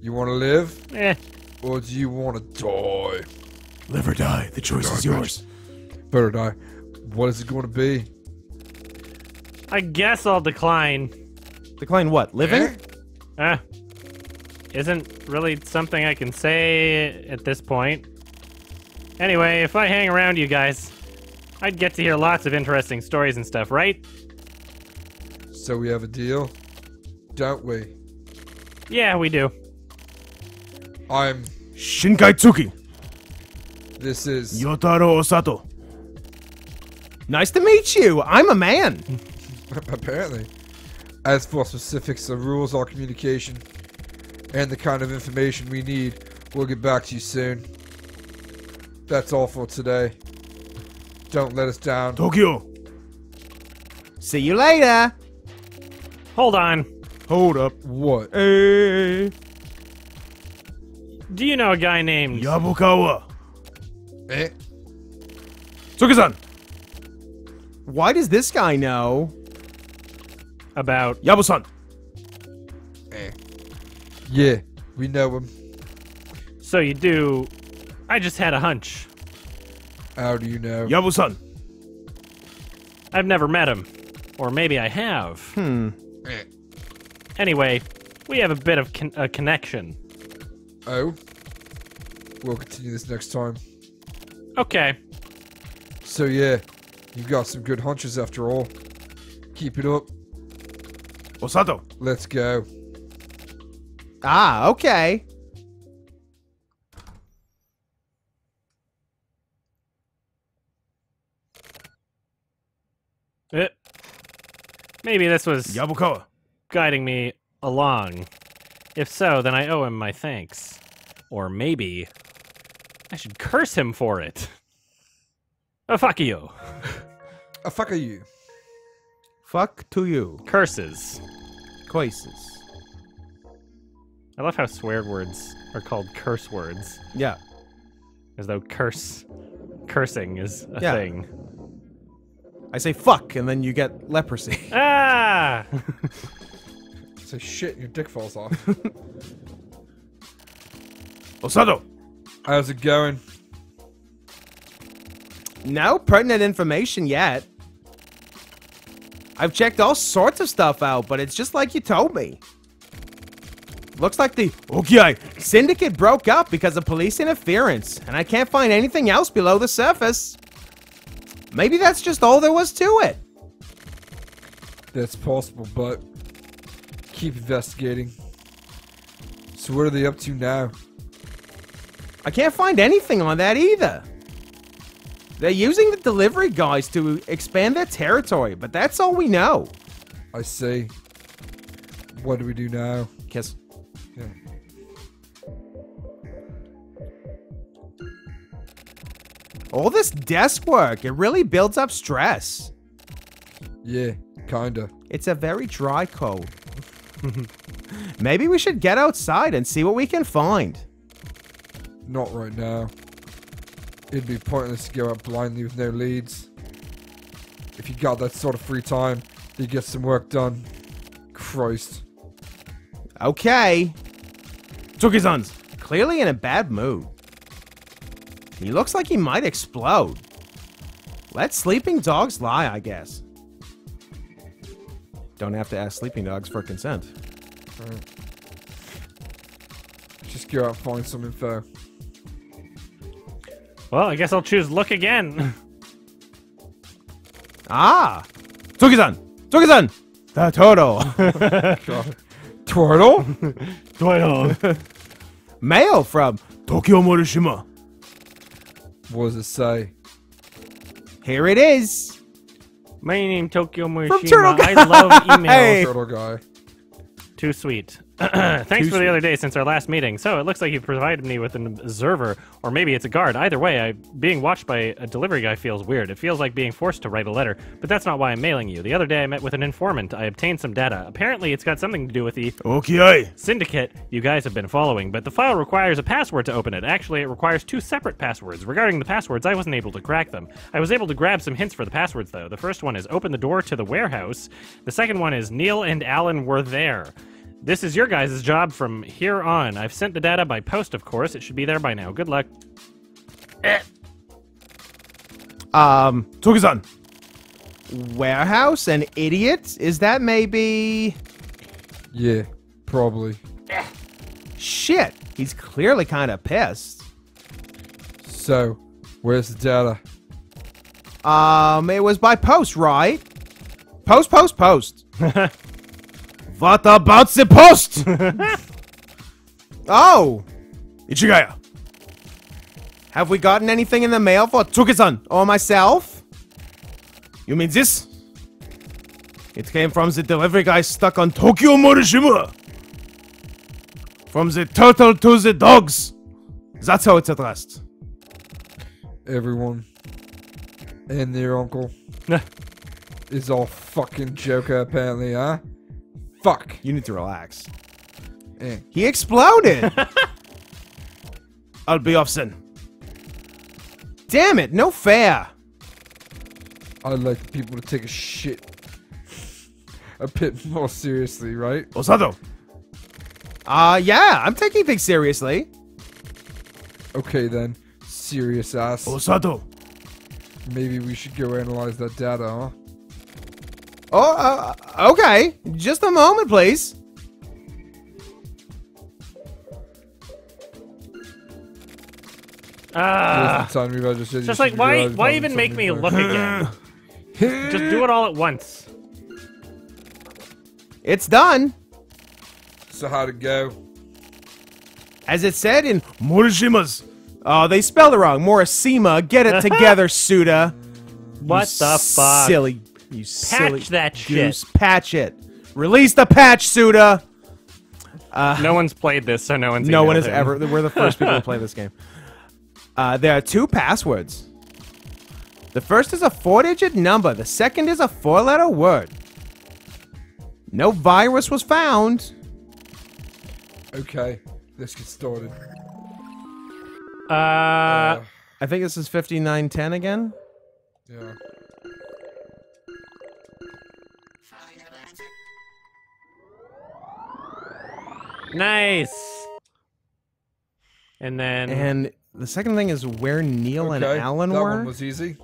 You wanna live, Eh. or do you wanna die? Live or die. The choice is yours. Better die. What is it gonna be? I guess I'll decline. Decline what? Living? Ah. Isn't really something I can say at this point. Anyway, if I hang around you guys, I'd get to hear lots of interesting stories and stuff, right? So we have a deal, don't we? Yeah, we do. I'm. Shinkai Tsuki. This is. Yotaro Osato. Nice to meet you. I'm a man. apparently. As for specifics of rules or communication, and the kind of information we need, we'll get back to you soon. That's all for today. Don't let us down. Tokio. See you later. Hold on. Hold up. What? Hey. Do you know a guy named Yabukawa. Eh? Tsuki-san. Why does this guy know? about Yabu-san. Eh. Yeah, we know him. So you do I just had a hunch. How do you know? Yabu-san. I've never met him. Or maybe I have. Hmm. Eh. Anyway, we have a bit of con- a connection. Oh? We'll continue this next time. Okay. So yeah, you've got some good hunches after all. Keep it up. Osato. Let's go. Ah, okay. Maybe this was Yabukawa. guiding me along. If so, then I owe him my thanks. Or maybe I should curse him for it. Oh, fuck you. A fuck are you? Fuck to you. Curses. Coises. I love how swear words are called curse words, Yeah. as though curse, cursing is a Yeah. thing. I say fuck, and then you get leprosy. Ah! Say shit your dick falls off. Osato. How's it going? No pertinent information yet. I've checked all sorts of stuff out, but it's just like you told me. Looks like the okay syndicate broke up because of police interference, and I can't find anything else below the surface. Maybe that's just all there was to it. That's possible, but keep investigating. So what are they up to now? I can't find anything on that either. They're using the delivery guys to expand their territory, but that's all we know. I see. What do we do now? Kiss. All this desk work, it really builds up stress. Yeah, kinda. It's a very dry cold. Maybe we should get outside and see what we can find. Not right now. It'd be pointless to go out blindly with no leads. If you got that sort of free time, you get some work done. Christ. Okay. Tsuki-san's clearly in a bad mood. He looks like he might explode. Let sleeping dogs lie, I guess. Don't have to ask sleeping dogs for consent. Just go out and find some info. Well, I guess I'll choose look again. Ah! Tsuki-san! Tsuki-san! The turtle! God. Turtle? turtle! Mail from Tokio Morishima. What does it say? Here it is. My name Tokio Turtle Murashima. Guy. I love emails. Hey. Turtle guy. Too sweet. Thanks for the other day since our last meeting. So it looks like you provided me with an observer, or maybe it's a guard. Either way, I, being watched by a delivery guy feels weird. It feels like being forced to write a letter, but that's not why I'm mailing you. The other day I met with an informant. I obtained some data. Apparently, it's got something to do with the Okay. syndicate you guys have been following, but the file requires a password to open it. Actually, it requires two separate passwords. Regarding the passwords, I wasn't able to crack them. I was able to grab some hints for the passwords, though. The first one is open the door to the warehouse. The second one is Neil and Alan were there. This is your guys' job from here on. I've sent the data by post, of course. It should be there by now. Good luck. Um, Tsuki-san. Warehouse and idiot? Is that maybe... Yeah, probably. Shit. He's clearly kind of pissed. So, where's the data? Um, it was by post, right? Post, post, post. what about the post? oh, Ichigaya. Have we gotten anything in the mail for Tsuki-san or myself? You mean this? It came from the delivery guy stuck on Tokio Morishima. From the turtle to the dogs. That's how it's addressed. Everyone and their uncle is all fucking Joker, apparently, huh? Fuck. You need to relax. Eh. He exploded! I'll be off soon. Damn it, no fair! I'd like people to take a shit a bit more seriously, right? Osato. Uh, yeah, I'm taking things seriously. Okay then, serious ass. Osato. Maybe we should go analyze that data, huh? Oh, uh, okay. Just a moment, please. Ah. Here's the just you just like, why, why even make me something look again? Just do it all at once. It's done. So how'd it go? As it said in Morishima's. Oh, they spelled it wrong. Morishima. Get it together, Suda. What You the fuck? Silly. You silly. that shit. goose. Patch it. Release the patch, Suda. No one's played this, so no one's. No one emailed has him. ever. We're the first people to play this game. Uh, there are two passwords. The first is a four-digit number. The second is a four-letter word. No virus was found. Okay, let's get started. Uh, Uh, I think this is 5910 again. yeah. Nice. And then And the second thing is where Neil and Okay, Alan that were. one was easy.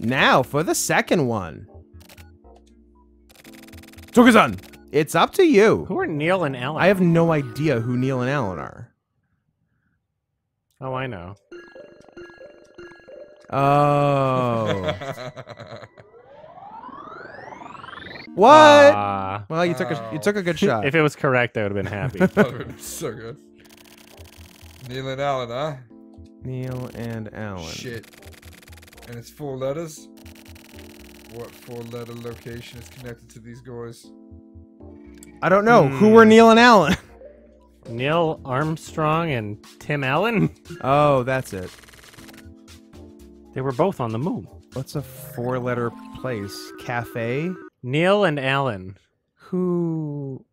Now for the second one. Tsuki-san, it's up to you. who are Neil and Alan? I have no idea who Neil and Alan are. Oh, I know. Oh. what? Ah. well, you took a you took a good shot. if it was correct, I would have been happy. that would have been so good. Neil and Alan, huh? Neil and Alan. Shit. And it's four letters? What four letter location is connected to these guys? I don't know. Who were Neil and Alan? Neil Armstrong and Tim Allen. Oh, that's it. They were both on the moon. What's a four-letter place? Cafe? Neil and Allen. Who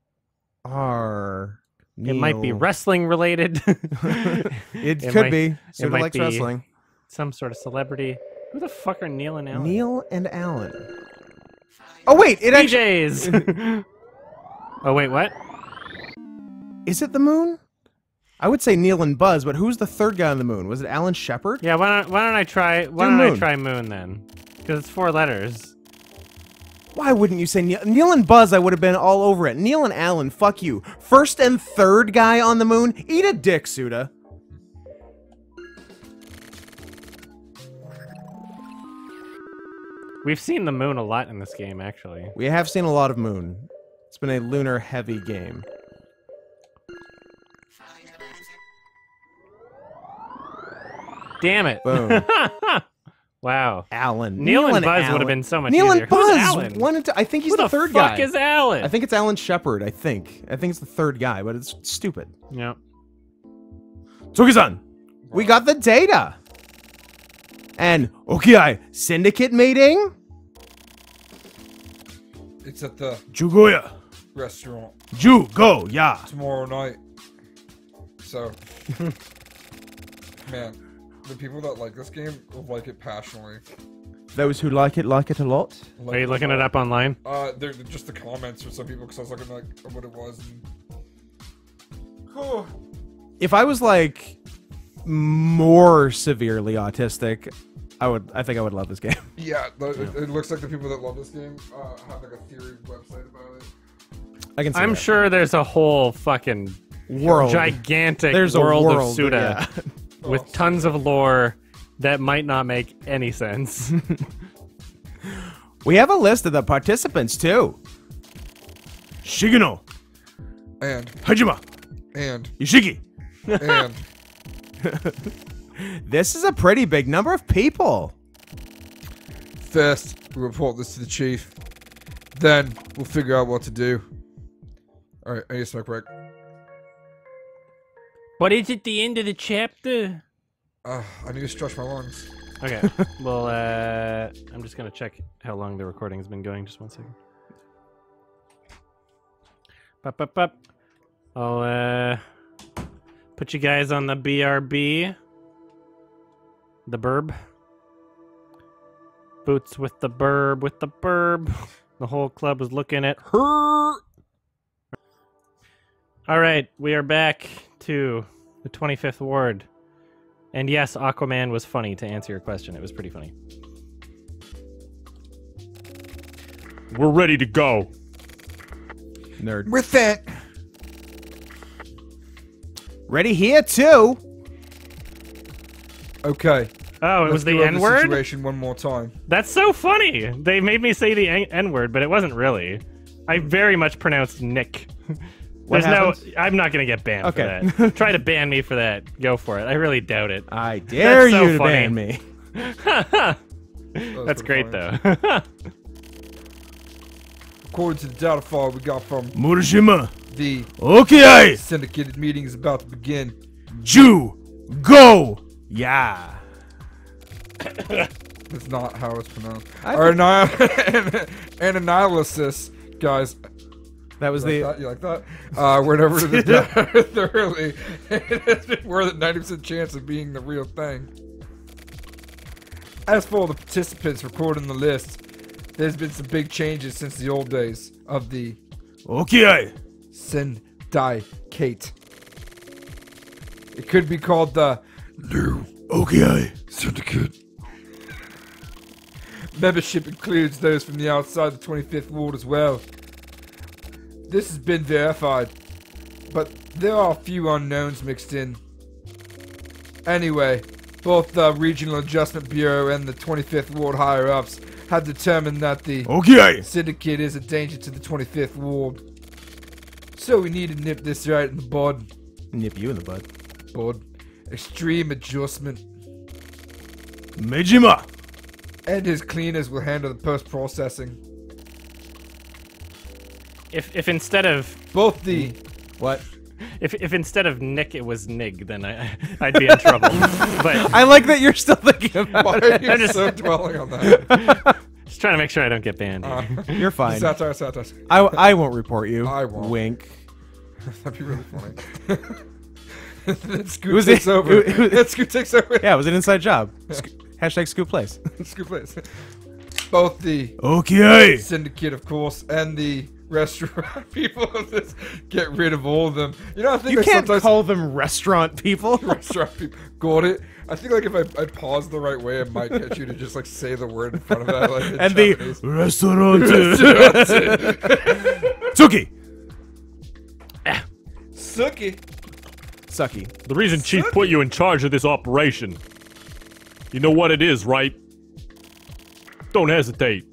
are? It might be wrestling related. It, It could might- be. Sort might of likes be- wrestling. Some sort of celebrity. Who the fuck are Neil and Allen? Neil and Alan. Oh wait, it actually PJs. oh wait, what? is it the moon? I would say Neil and Buzz, but who's the third guy on the moon? Was it Alan Shepard? Yeah, why don't why don't I try why Do don't I try Moon then? Because it's four letters. Why wouldn't you say Neil? Neil and Buzz? I would have been all over it. Neil and Alan, fuck you. First and third guy on the moon. Eat a dick, Suda. We've seen the moon a lot in this game, actually. We have seen a lot of moon. It's been a lunar heavy game. Damn it! Boom. wow. Alan. Neil and Buzz Alan. would've been so much Neil easier. and Buzz. Alan? wanted to- I think he's Who the, the, third fuck guy. is Alan? I think it's Alan Shepard. I think. I think it's the third guy, but it's stupid. Yeah. Tsuki-san, we got the data. And okay, syndicate meeting. It's at the Jugoya. restaurant Ju go yeah. tomorrow night. So, man, the people that like this game will like it passionately. Those who like it like it a lot. Like Are you looking it up online? Uh, they're they're just the comments for some people because I was looking like what it was. And... If I was like more severely autistic, I would. I think I would love this game. Yeah, the, It, it looks like the people that love this game uh, have like a theory website about it. I can. See I'm that. sure there's a whole fucking world. gigantic There's a world, world of Suda yeah. with tons of lore that might not make any sense. We have a list of the participants too. Shigino, And Hajima, and Yoshiki. and This is a pretty big number of people. first we report this to the chief. Then we'll figure out what to do. All right, I need a smoke break. What is it the end of the chapter? Uh, I need to stretch my lungs. okay. Well, uh, I'm just gonna check how long the recording's been going. Just one second. Bup, bup, bup. I'll uh, put you guys on the BRB. The burb. Boots with the burb with the burb. The whole club was looking at her. All right, we are back to the 25th ward. And yes, Aquaman was funny to answer your question. It was pretty funny. We're ready to go. Nerd. With that, Ready here too. okay. Oh, it let's was the N word? situation one more time. That's so funny. They made me say the N word, but it wasn't really. I very much pronounced Nick. What There's no. I'm not gonna get banned Okay. for that. Try to ban me for that. Go for it. I really doubt it. I dare so you to funny. ban me. That's great funny. though. According to the data file we got from Murashima. the Okay. syndicated meeting is about to begin. Ju. Go. Yeah. That's not how it's pronounced. Or an analysis, guys. That was Like the. that? You like that? Uh, went over to the thoroughly. It has been more than 90% chance of being the real thing. As for the participants recording the list, there's been some big changes since the old days of the Okay. Syndicate. It could be called the New Okay. Syndicate. Membership includes those from the outside the 25th Ward as well. This has been verified, but there are a few unknowns mixed in. Anyway, both the Regional Adjustment Bureau and the 25th Ward higher ups have determined that the Okay. Syndicate is a danger to the 25th Ward. So we need to nip this right in the bud. Nip you in the bud. Bud. Extreme adjustment. Mejima. And his cleaners will handle the post processing. If if instead of Both the What? if if instead of Nick it was Nig, then I I'd be in trouble. but I like that you're still thinking about Why it. are you just- so dwelling on that? just trying to make sure I don't get banned. Uh, here. You're fine. satire, satire. I, I won't report you. I won't. Wink. That'd be really funny. then Scoot was takes it- over. it was- then Scoot takes over. Yeah, it was an inside job. Sc- hashtag scoop place. Scoot plays. Both the Okay. syndicate, of course, and the restaurant people of this get rid of all of them. You know, I think You I can't sometimes call them restaurant people. restaurant people got it. I think like if I, I pause the right way, it might get you to just like say the word in front of that. Like, in and the Japanese. restaurant. Ah. Suki. Suki. Sucky. The reason Chief put you in charge of this operation. You know what it is, right? Don't hesitate.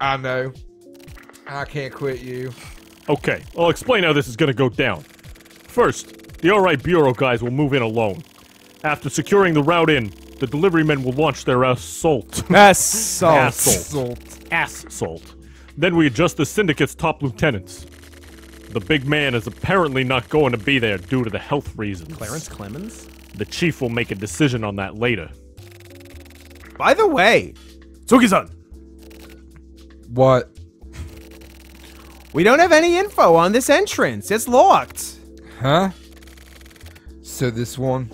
I know. I can't quit you. Okay, I'll explain how this is gonna go down. First, the Alright Bureau guys will move in alone. After securing the route in, the delivery men will launch their assault. Assault. Assault. Assault. Then we adjust the syndicate's top lieutenants. The big man is apparently not going to be there due to the health reasons. Clarence Clemons. The chief will make a decision on that later. By the way, Suki-san, What? We don't have any info on this entrance. It's locked. Huh? So this one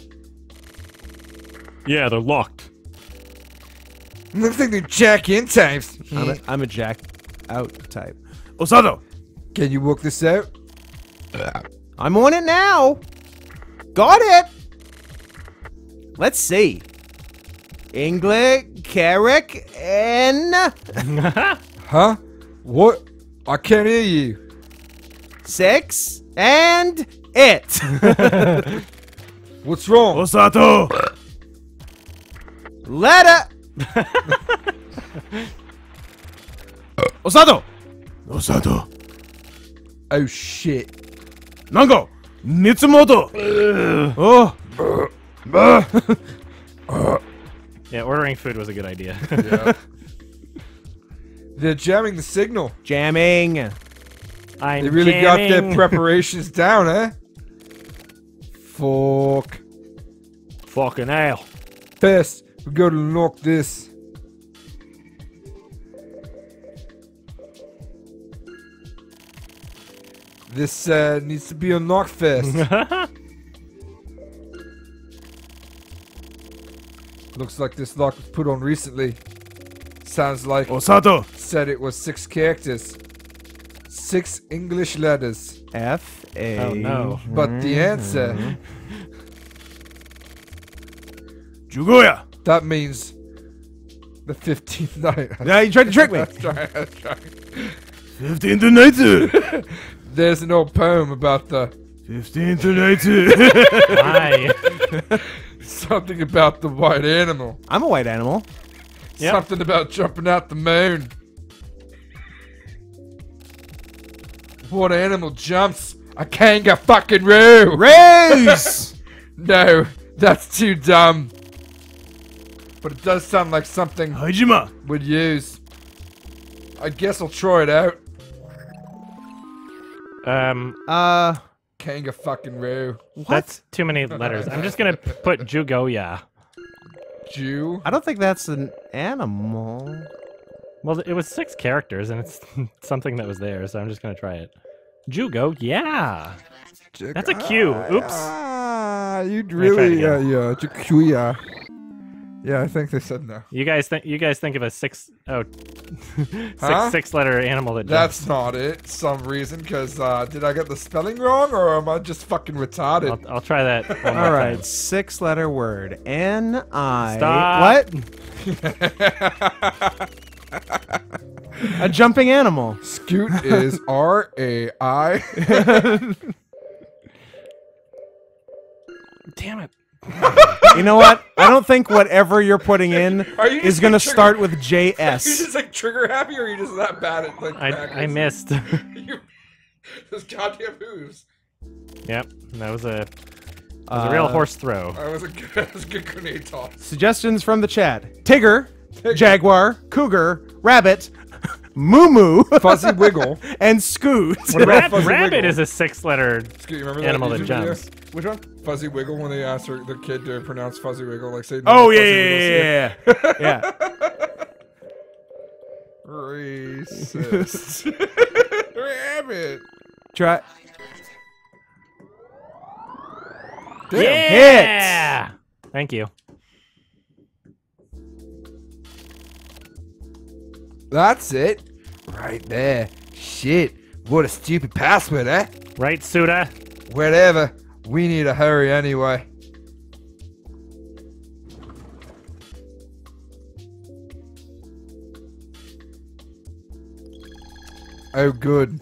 Yeah, they're locked. looks like they're jack in types. I'm a, I'm a jack out type. Osato, Can you work this out? Uh, I'm on it now. Got it. Let's see. Ingrid, Carrick, and Huh? What? I can't hear you. six, and it. What's wrong? Osato. Letter. Osato. Osato. Oh shit. Nango. Mitsumoto. Uh. Oh. Uh. Uh. Yeah, ordering food was a good idea. Yeah. They're jamming the signal. Jamming. I'm They really got their preparations down, eh? Fuck. Fucking hell. First, we gotta lock this. This uh, needs to be unlocked first. Looks like this lock was put on recently. Sounds like Osato. said it was six characters. Six English letters. F A. Oh, no. But the hmm. answer, Jugoya. that means the 15th night. Yeah, you tried to trick me. That's right, that's right. 15 to 19. There's an old poem about the 15 to 19. Why? something about the white animal. I'm a white animal. Yep. Something about jumping out the moon. What animal jumps? A kangaroo fucking roo. Raise! No, that's too dumb. But it does sound like something Hajima. would use. I guess I'll try it out. Um, Uh, Kanga fucking roo. What? that's too many letters. I'm just gonna put Jugoya. Jew. I don't think that's an animal. Well, it was six characters, and it's something that was there, so I'm just gonna try it. Jugo, yeah. That's a Q. Oops. Ah, you'd it really, uh, again. yeah, Jakuya. Yeah, I think they said no. You guys think you guys think of a six oh six Huh? six letter animal that That's not it. Some reason, because uh, did I get the spelling wrong, or am I just fucking retarded? I'll, I'll try that. One All right, time. six letter word. N I. Stop. What? A jumping animal. Scoot is R A I. Damn it. You know what? I don't think whatever you're putting in Are you is going to gonna start with you JS. just like trigger happy, or are you just that bad at like? I I missed. You- Those goddamn hooves. yep, that was a that was a real Uh, horse throw. That was a good, that was a good grenade toss. Suggestions from the chat Tigger, Jaguar, Cougar, Rabbit, Moo Moo, Fuzzy Wiggle. and Scoot. What about Rab- Fuzzy rabbit Wiggle? is a six-letter Scoot, you remember that animal that YouTube video? jumps. Which one? Fuzzy Wiggle when they asked her, the kid to pronounce Fuzzy Wiggle, like say. Oh Fuzzy yeah, yeah, Wiggle's yeah, yeah. yeah. Racist. Rabbit. Try. Damn. Yeah. Thank you. That's it. Right there. Shit. What a stupid password, eh? Right, Suda? Whatever. We need to hurry anyway. Oh, good.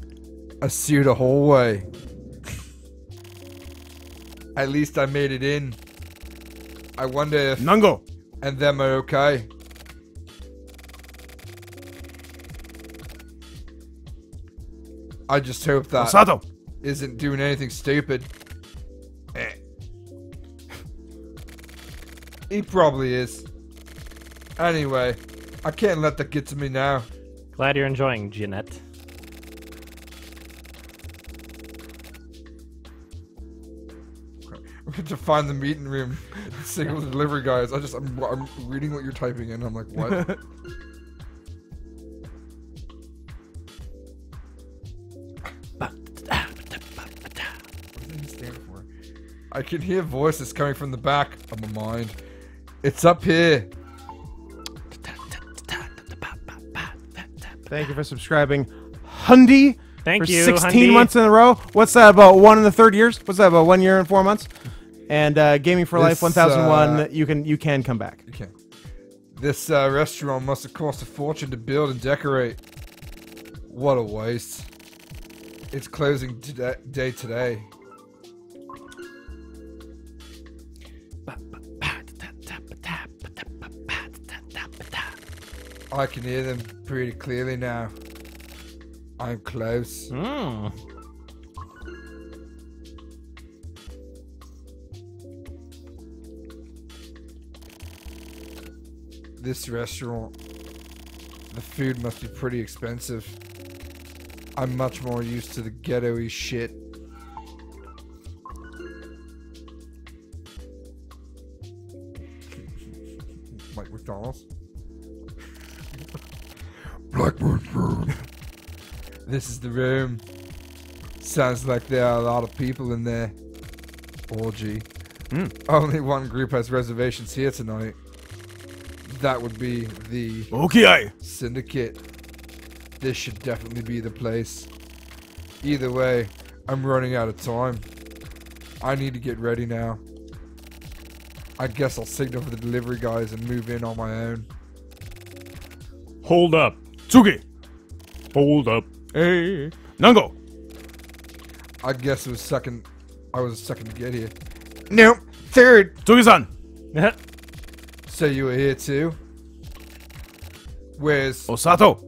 A pseudo hallway. At least I made it in. I wonder if Nango. and them are okay. I just hope that Sato. isn't doing anything stupid. Eh. he probably is. Anyway, I can't let that get to me now. Glad you're enjoying, Jeanette. We have to find the meeting room. Single delivery guys. I just I'm, I'm reading what you're typing in. I'm like, what? What I can hear voices coming from the back of my mind. It's up here. Thank you for subscribing, Hundy. Thank for you, 16 Hundy. months in a row. What's that about? One in the third years? What's that about? One year and four months? And uh, Gaming for Life 1001. uh, you can you can come back. Okay. This uh, restaurant must have cost a fortune to build and decorate. What a waste. It's closing today, day today. I can hear them pretty clearly now. I'm close. Mm. This restaurant, the food must be pretty expensive. I'm much more used to the ghetto-y shit. Like McDonald's. This is the room. Sounds like there are a lot of people in there. Orgy. Hmm. Only one group has reservations here tonight. That would be the Okay. Syndicate. This should definitely be the place. Either way, I'm running out of time. I need to get ready now. I guess I'll signal for the delivery guys and move in on my own. Hold up. Tsuki. Hold up. Hey. Nango. I guess it was second. I was second to get here. Nope, third. Tsuki-san. So you were here too? Where's Osato.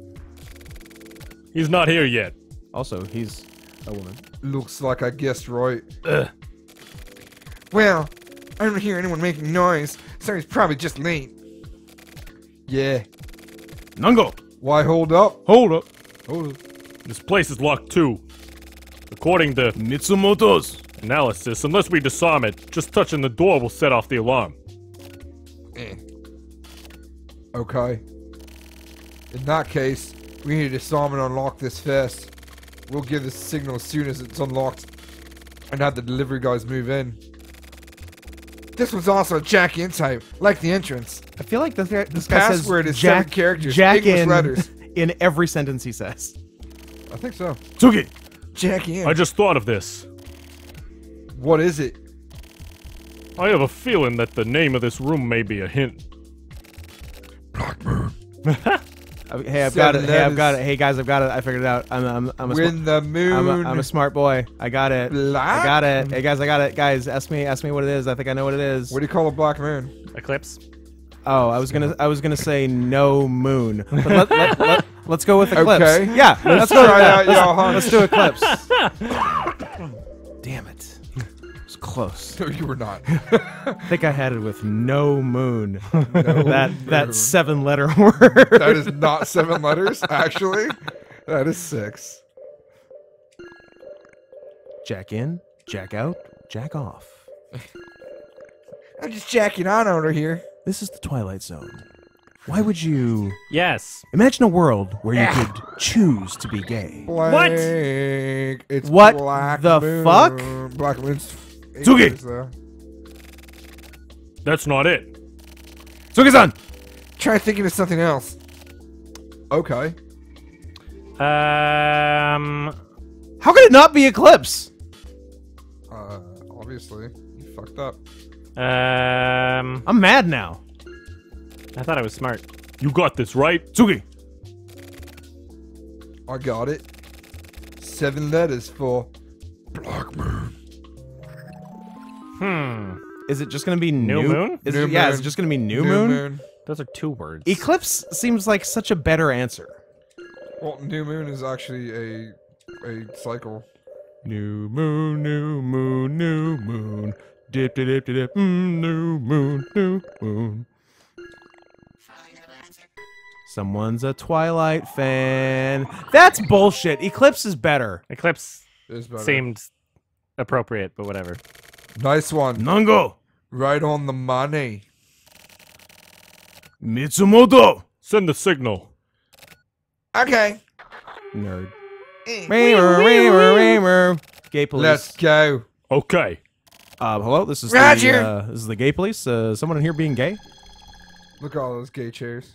He's not here yet. Also, he's a woman. looks like I guessed right. Well, I don't hear anyone making noise, so he's probably just late. Yeah. Nango. Why hold up? hold up? Hold up. This place is locked too. According to Mitsumoto's. analysis, unless we disarm it, just touching the door will set off the alarm. Eh. Okay. In that case, we need to disarm and unlock this first. We'll give the signal as soon as it's unlocked and have the delivery guys move in. This was also a jack in type, like the entrance. I feel like this guy, this guy says password is Jack, seven characters, Jack English in, letters. in every sentence he says. I think so. Tsuki. Jack in. I just thought of this. what is it? I have a feeling that the name of this room may be a hint. Uh, Hey, I've got it. Hey, I've got it. Hey, guys, I've got it. I figured it out. I'm, I'm, I'm a, sma- When the moon. I'm a, I'm a smart boy. I got it. Black? I got it. Hey, guys, I got it. Guys, ask me, ask me what it is. I think I know what it is. What do you call a black moon? Eclipse. Oh, I was gonna, I was gonna say no moon. But let, let, let, let's go with eclipse. Okay. Yeah, let's, go. Try with out that. your hunch. Let's do eclipse. Damn it. It was close. No, you were not. I think I had it with no moon. No that that seven letter word. That is not seven letters, actually. That is six. jack in, jack out, jack off. I'm just jacking on over here. This is the Twilight Zone. Why would you Yes. imagine a world where you could choose to be gay? What? It's What Black the Moon. fuck? Black Moon's. Tsuki! ages, though. That's not it. Tsuki-san! Try thinking of something else. Okay. Um. How could it not be Eclipse? Uh, obviously, you fucked up. Um. I'm mad now. I thought I was smart. You got this, right? Tsuki! I got it. Seven letters for Black Moon. Hmm. Is it just gonna be New new, moon? Is New it, yeah, is it just gonna be new, moon? Those are two words. Eclipse seems like such a better answer. Well, new moon is actually a a cycle. New moon, new moon, new moon. Dip, dip, dip, dip, dip. Mm, new moon, new moon. Someone's a Twilight fan. That's bullshit. Eclipse is better. Eclipse Is better. seemed appropriate, but whatever. Nice one. Nango. Right on the money. Mitsumoto. Send the signal. Okay. Nerd. Ramer, ramer, ramer. Gay police. Let's go. Okay. Uh, hello, this is Roger. the uh, this is the gay police. Uh, someone in here being gay. Look at all those gay chairs.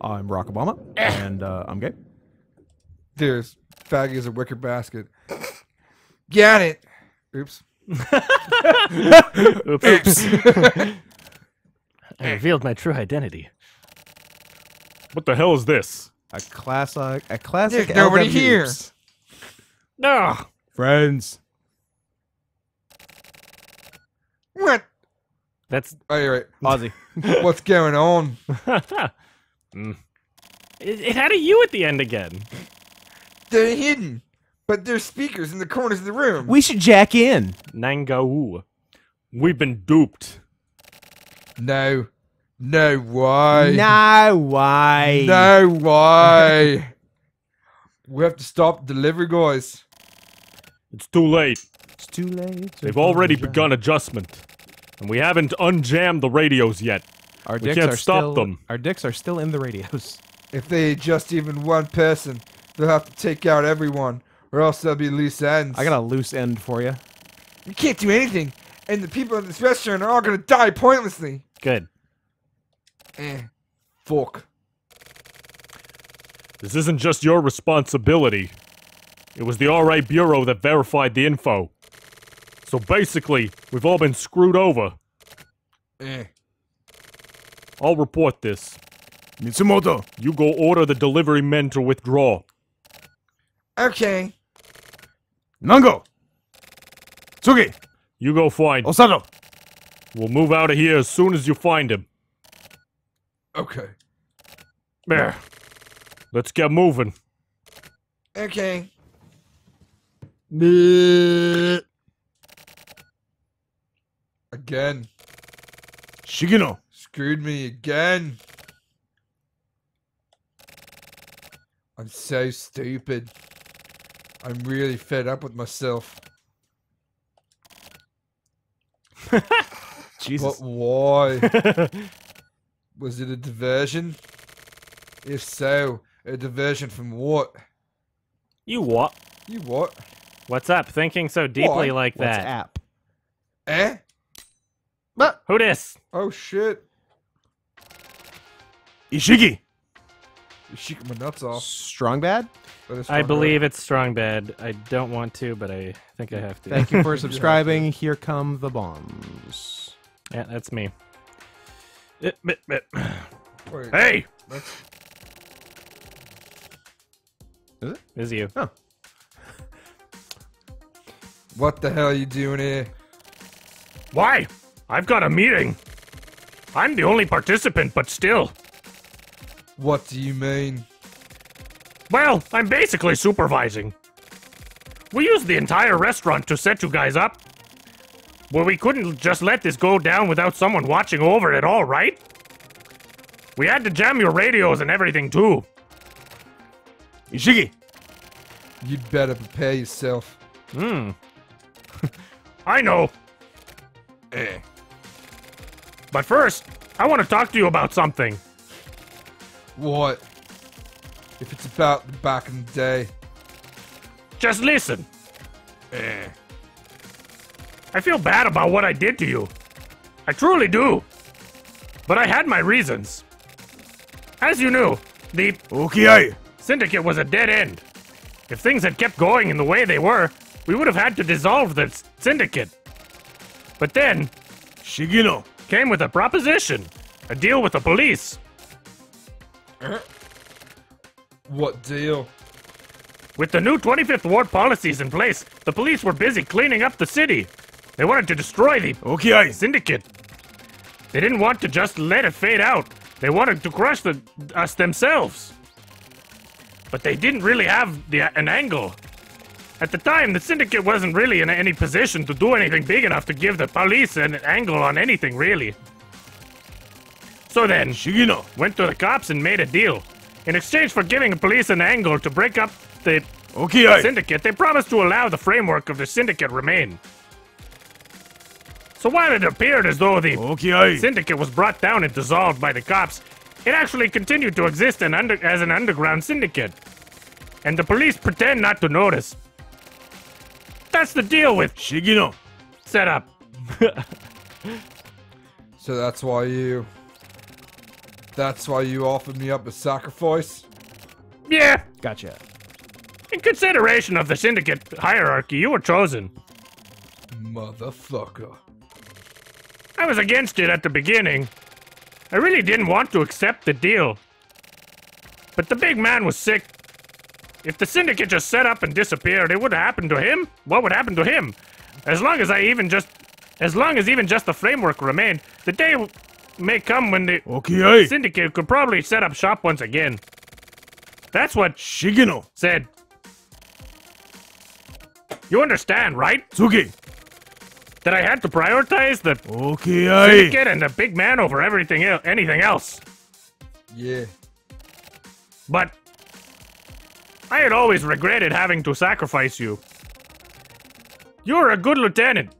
I'm Barack Obama, and uh, I'm gay. There's faggy as a wicker basket. Got it. Oops. Oops. I revealed my true identity. What the hell is this? A classic, a classic. There's nobody LW here. oops. No. Friends. What? That's. Oh, you're right. Ozzy. What's going on? Mm. It, it had a U at the end again. They're hidden, but there's speakers in the corners of the room. We should jack in. Nango. We've been duped. no, no why? No way. No why? we have to stop the delivery guys. It's too late. It's too late. They've already begun adjustment. And we haven't unjammed the radios yet. Our We dicks can't are stop still, them. Our dicks are still in the radios. If they adjust even one person, they'll have to take out everyone, or else there'll be loose ends. I got a loose end for you. You can't do anything, and the people in this restaurant are all gonna die pointlessly. Good. Eh. Fuck. This isn't just your responsibility. It was the RA Bureau that verified the info. So basically, we've all been screwed over. Eh. I'll report this. Mitsumoto. You go order the delivery men to withdraw. Okay. Nango. Tsuki. You go find. Osato. We'll move out of here as soon as you find him. Okay. There. Let's get moving. Okay. Again. Shigino. Screwed me again. I'm so stupid. I'm really fed up with myself. Jesus. But why? Was it a diversion? If so, a diversion from what? You what? You what? What's up? Thinking so deeply What? like What's that. app? Eh? But Who dis? Oh shit. Ishiki. You're my nuts off. Strong bad. That is I fucking believe it's strong bad. I don't want to, but I think I have to. Thank you for subscribing. Here come the bombs. yeah, that's me. Meh, meh. right. Wait, Hey! that's- Is you. what the hell are you doing here? Why? I've got a meeting. I'm the only participant, but still. What do you mean? Well, I'm basically supervising. We used the entire restaurant to set you guys up. Well, we couldn't just let this go down without someone watching over it all, right? We had to jam your radios and everything too. Ishiki. You'd better prepare yourself. Hmm. I know. Eh. But first, I want to talk to you about something. What? If it's about the back in the day. Just listen. Eh. I feel bad about what I did to you. I truly do. But I had my reasons. As you knew, the Okay. syndicate was a dead end. If things had kept going in the way they were, we would have had to dissolve the syndicate. But then Shigino. came with a proposition, a deal with the police. What deal? With the new 25th Ward policies in place, the police were busy cleaning up the city. They wanted to destroy the Okay. syndicate. They didn't want to just let it fade out. They wanted to crush the, us themselves. But they didn't really have the, an angle. At the time, the syndicate wasn't really in any position to do anything big enough to give the police an angle on anything, really. So then, Shigino. went to the cops and made a deal. In exchange for giving the police an angle to break up the Okay. syndicate, they promised to allow the framework of the syndicate remain. So while it appeared as though the Okay. syndicate was brought down and dissolved by the cops, it actually continued to exist an under, as an underground syndicate. And the police pretend not to notice. That's the deal with Shigino. Set up. So that's why you. That's why you offered me up a sacrifice? Yeah, Gotcha. in consideration of the syndicate hierarchy, you were chosen. Motherfucker. I was against it at the beginning. I really didn't want to accept the deal. But the big man was sick. If the syndicate just set up and disappeared, it would happen to him. What would happen to him? As long as I even just, as long as even just the framework remained, the day w- may come when the Okay. syndicate could probably set up shop once again. That's what Shigino. said. You understand, right? Tsuki. That I had to prioritize the Okay. syndicate and the big man over everything el- anything else. Yeah. But I had always regretted having to sacrifice you. You're a good lieutenant.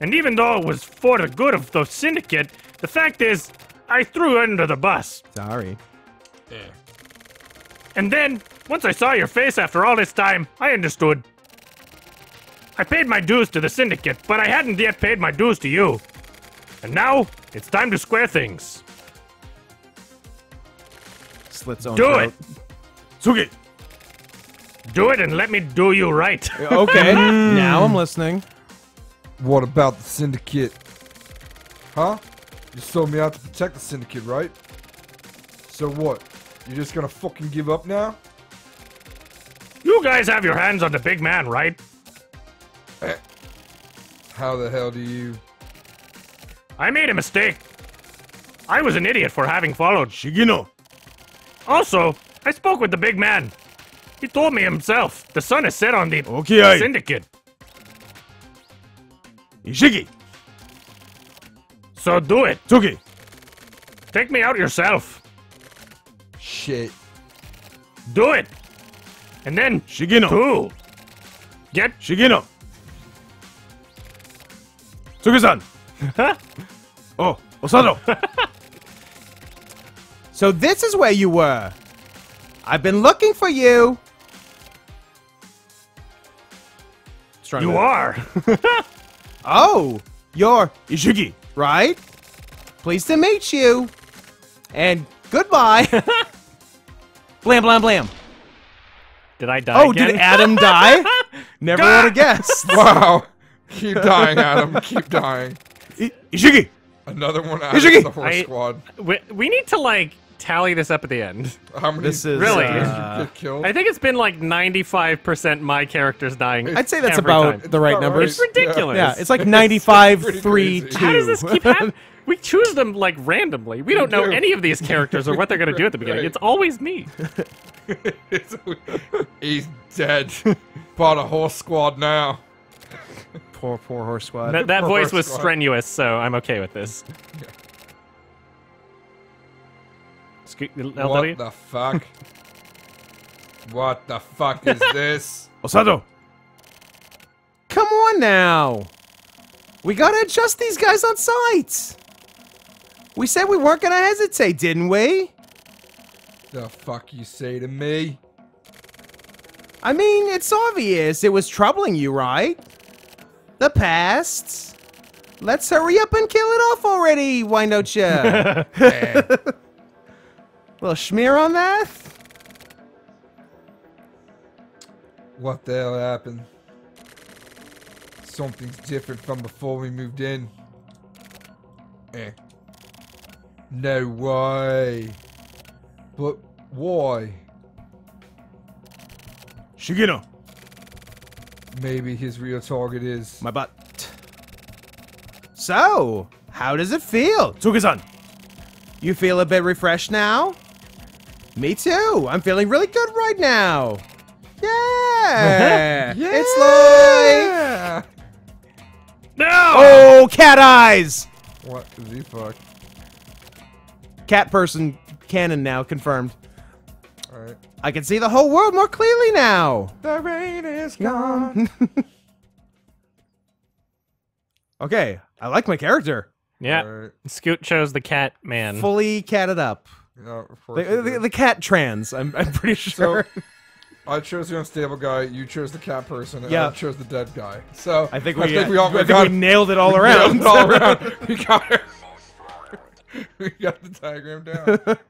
And even though it was for the good of the syndicate, the fact is, I threw you under the bus. Sorry. And then, once I saw your face after all this time, I understood. I paid my dues to the syndicate, but I hadn't yet paid my dues to you. And now, it's time to square things. Slits on Do throat. it! Tsuki. Do it and let me do you right. Okay. now I'm listening. What about the syndicate? Huh? You sold me out to protect the syndicate, right? So what? You're just gonna fucking give up now? You guys have your hands on the big man, right? Eh. How the hell do you. I made a mistake. I was an idiot for having followed. Shigino. Also, I spoke with the big man. He told me himself the sun is set on the Okay. syndicate. Ishiki. So do it. Tsuki. Take me out yourself. Shit. Do it. And then, Shigino. two. Get Shigino. Tsuki-san. oh, Osato. so this is where you were. I've been looking for you. You man. are. Oh, you're Ishiki, right? Pleased to meet you. And goodbye. blam, blam, blam. Did I die Oh, again? did Adam die? Never would have guessed. Wow. Keep dying, Adam. Keep dying. I- Ishiki. Another one out Ishiki! of the horse I- squad. we, we need to like tally this up at the end. How many This is, Really? uh. I think it's been like 95% my characters dying. I'd say that's about time. the right about numbers. right. ridiculous. Yeah, it's like 95, pretty 3, crazy. 2. How does this keep happening? We choose them like randomly. We don't know any of these characters or what they're going to do at the beginning. Right. It's always me. He's dead. Part of horse squad now. Poor, poor horse squad. That, that voice was Squad. strenuous, so I'm okay with this. Sco- LW? What the fuck? what the fuck is this? Osato! Come on now! We gotta adjust these guys on site! We said we weren't gonna hesitate, didn't we? the fuck you say to me? I mean, it's obvious it was troubling you, right? The past. Let's hurry up and kill it off already, why don't you? Little schmear on that? what the hell happened? Something's different from before we moved in. Eh. No way. But why? Shigino. Maybe his real target is. My butt. So, how does it feel? Tsuki-san. You feel a bit refreshed now? Me too. I'm feeling really good right now. Yeah. yeah. It's like No! Oh, cat eyes. What the fuck? Cat person canon now confirmed. Alright. I can see the whole world more clearly now. The rain is gone. Okay, I like my character. Yeah. Alright. Scoot chose the cat man. Fully catted up. Yeah, of The, course you the, the cat trans. I'm, I'm pretty So, sure. I chose the unstable guy. You chose the cat person. And Yeah. I chose the dead guy. So I think we, I think we uh, all I think got we nailed it all we around. it all around. we got it. we got the diagram down.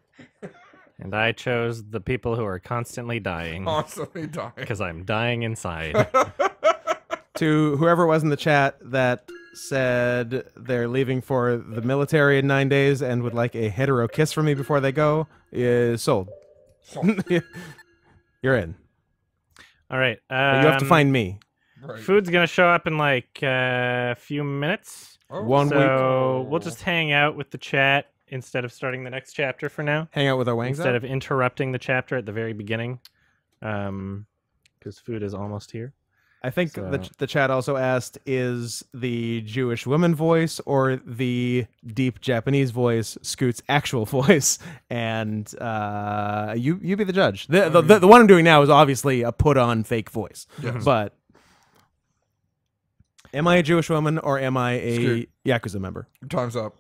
And I chose the people who are constantly dying. Constantly dying. Because I'm dying inside. to whoever was in the chat that said they're leaving for the military in nine days and would like a hetero kiss from me before they go is sold. You're in. All right. But you have to um, find me. Right. Food's gonna show up in like uh, a few minutes. Oh, One week. So we'll just hang out with the chat instead of starting the next chapter for now. Hang out with our wangs Instead out. of interrupting the chapter at the very beginning. Um, because food is almost here. I think the, the chat also asked is the Jewish woman voice or the deep Japanese voice Scoot's actual voice? And uh, you you be the judge. The, the, the, the one I'm doing now is obviously a put on fake voice. Yes. But am I a Jewish woman or am I a Scoot. Yakuza member? Time's up.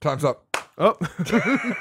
Time's up. Oh.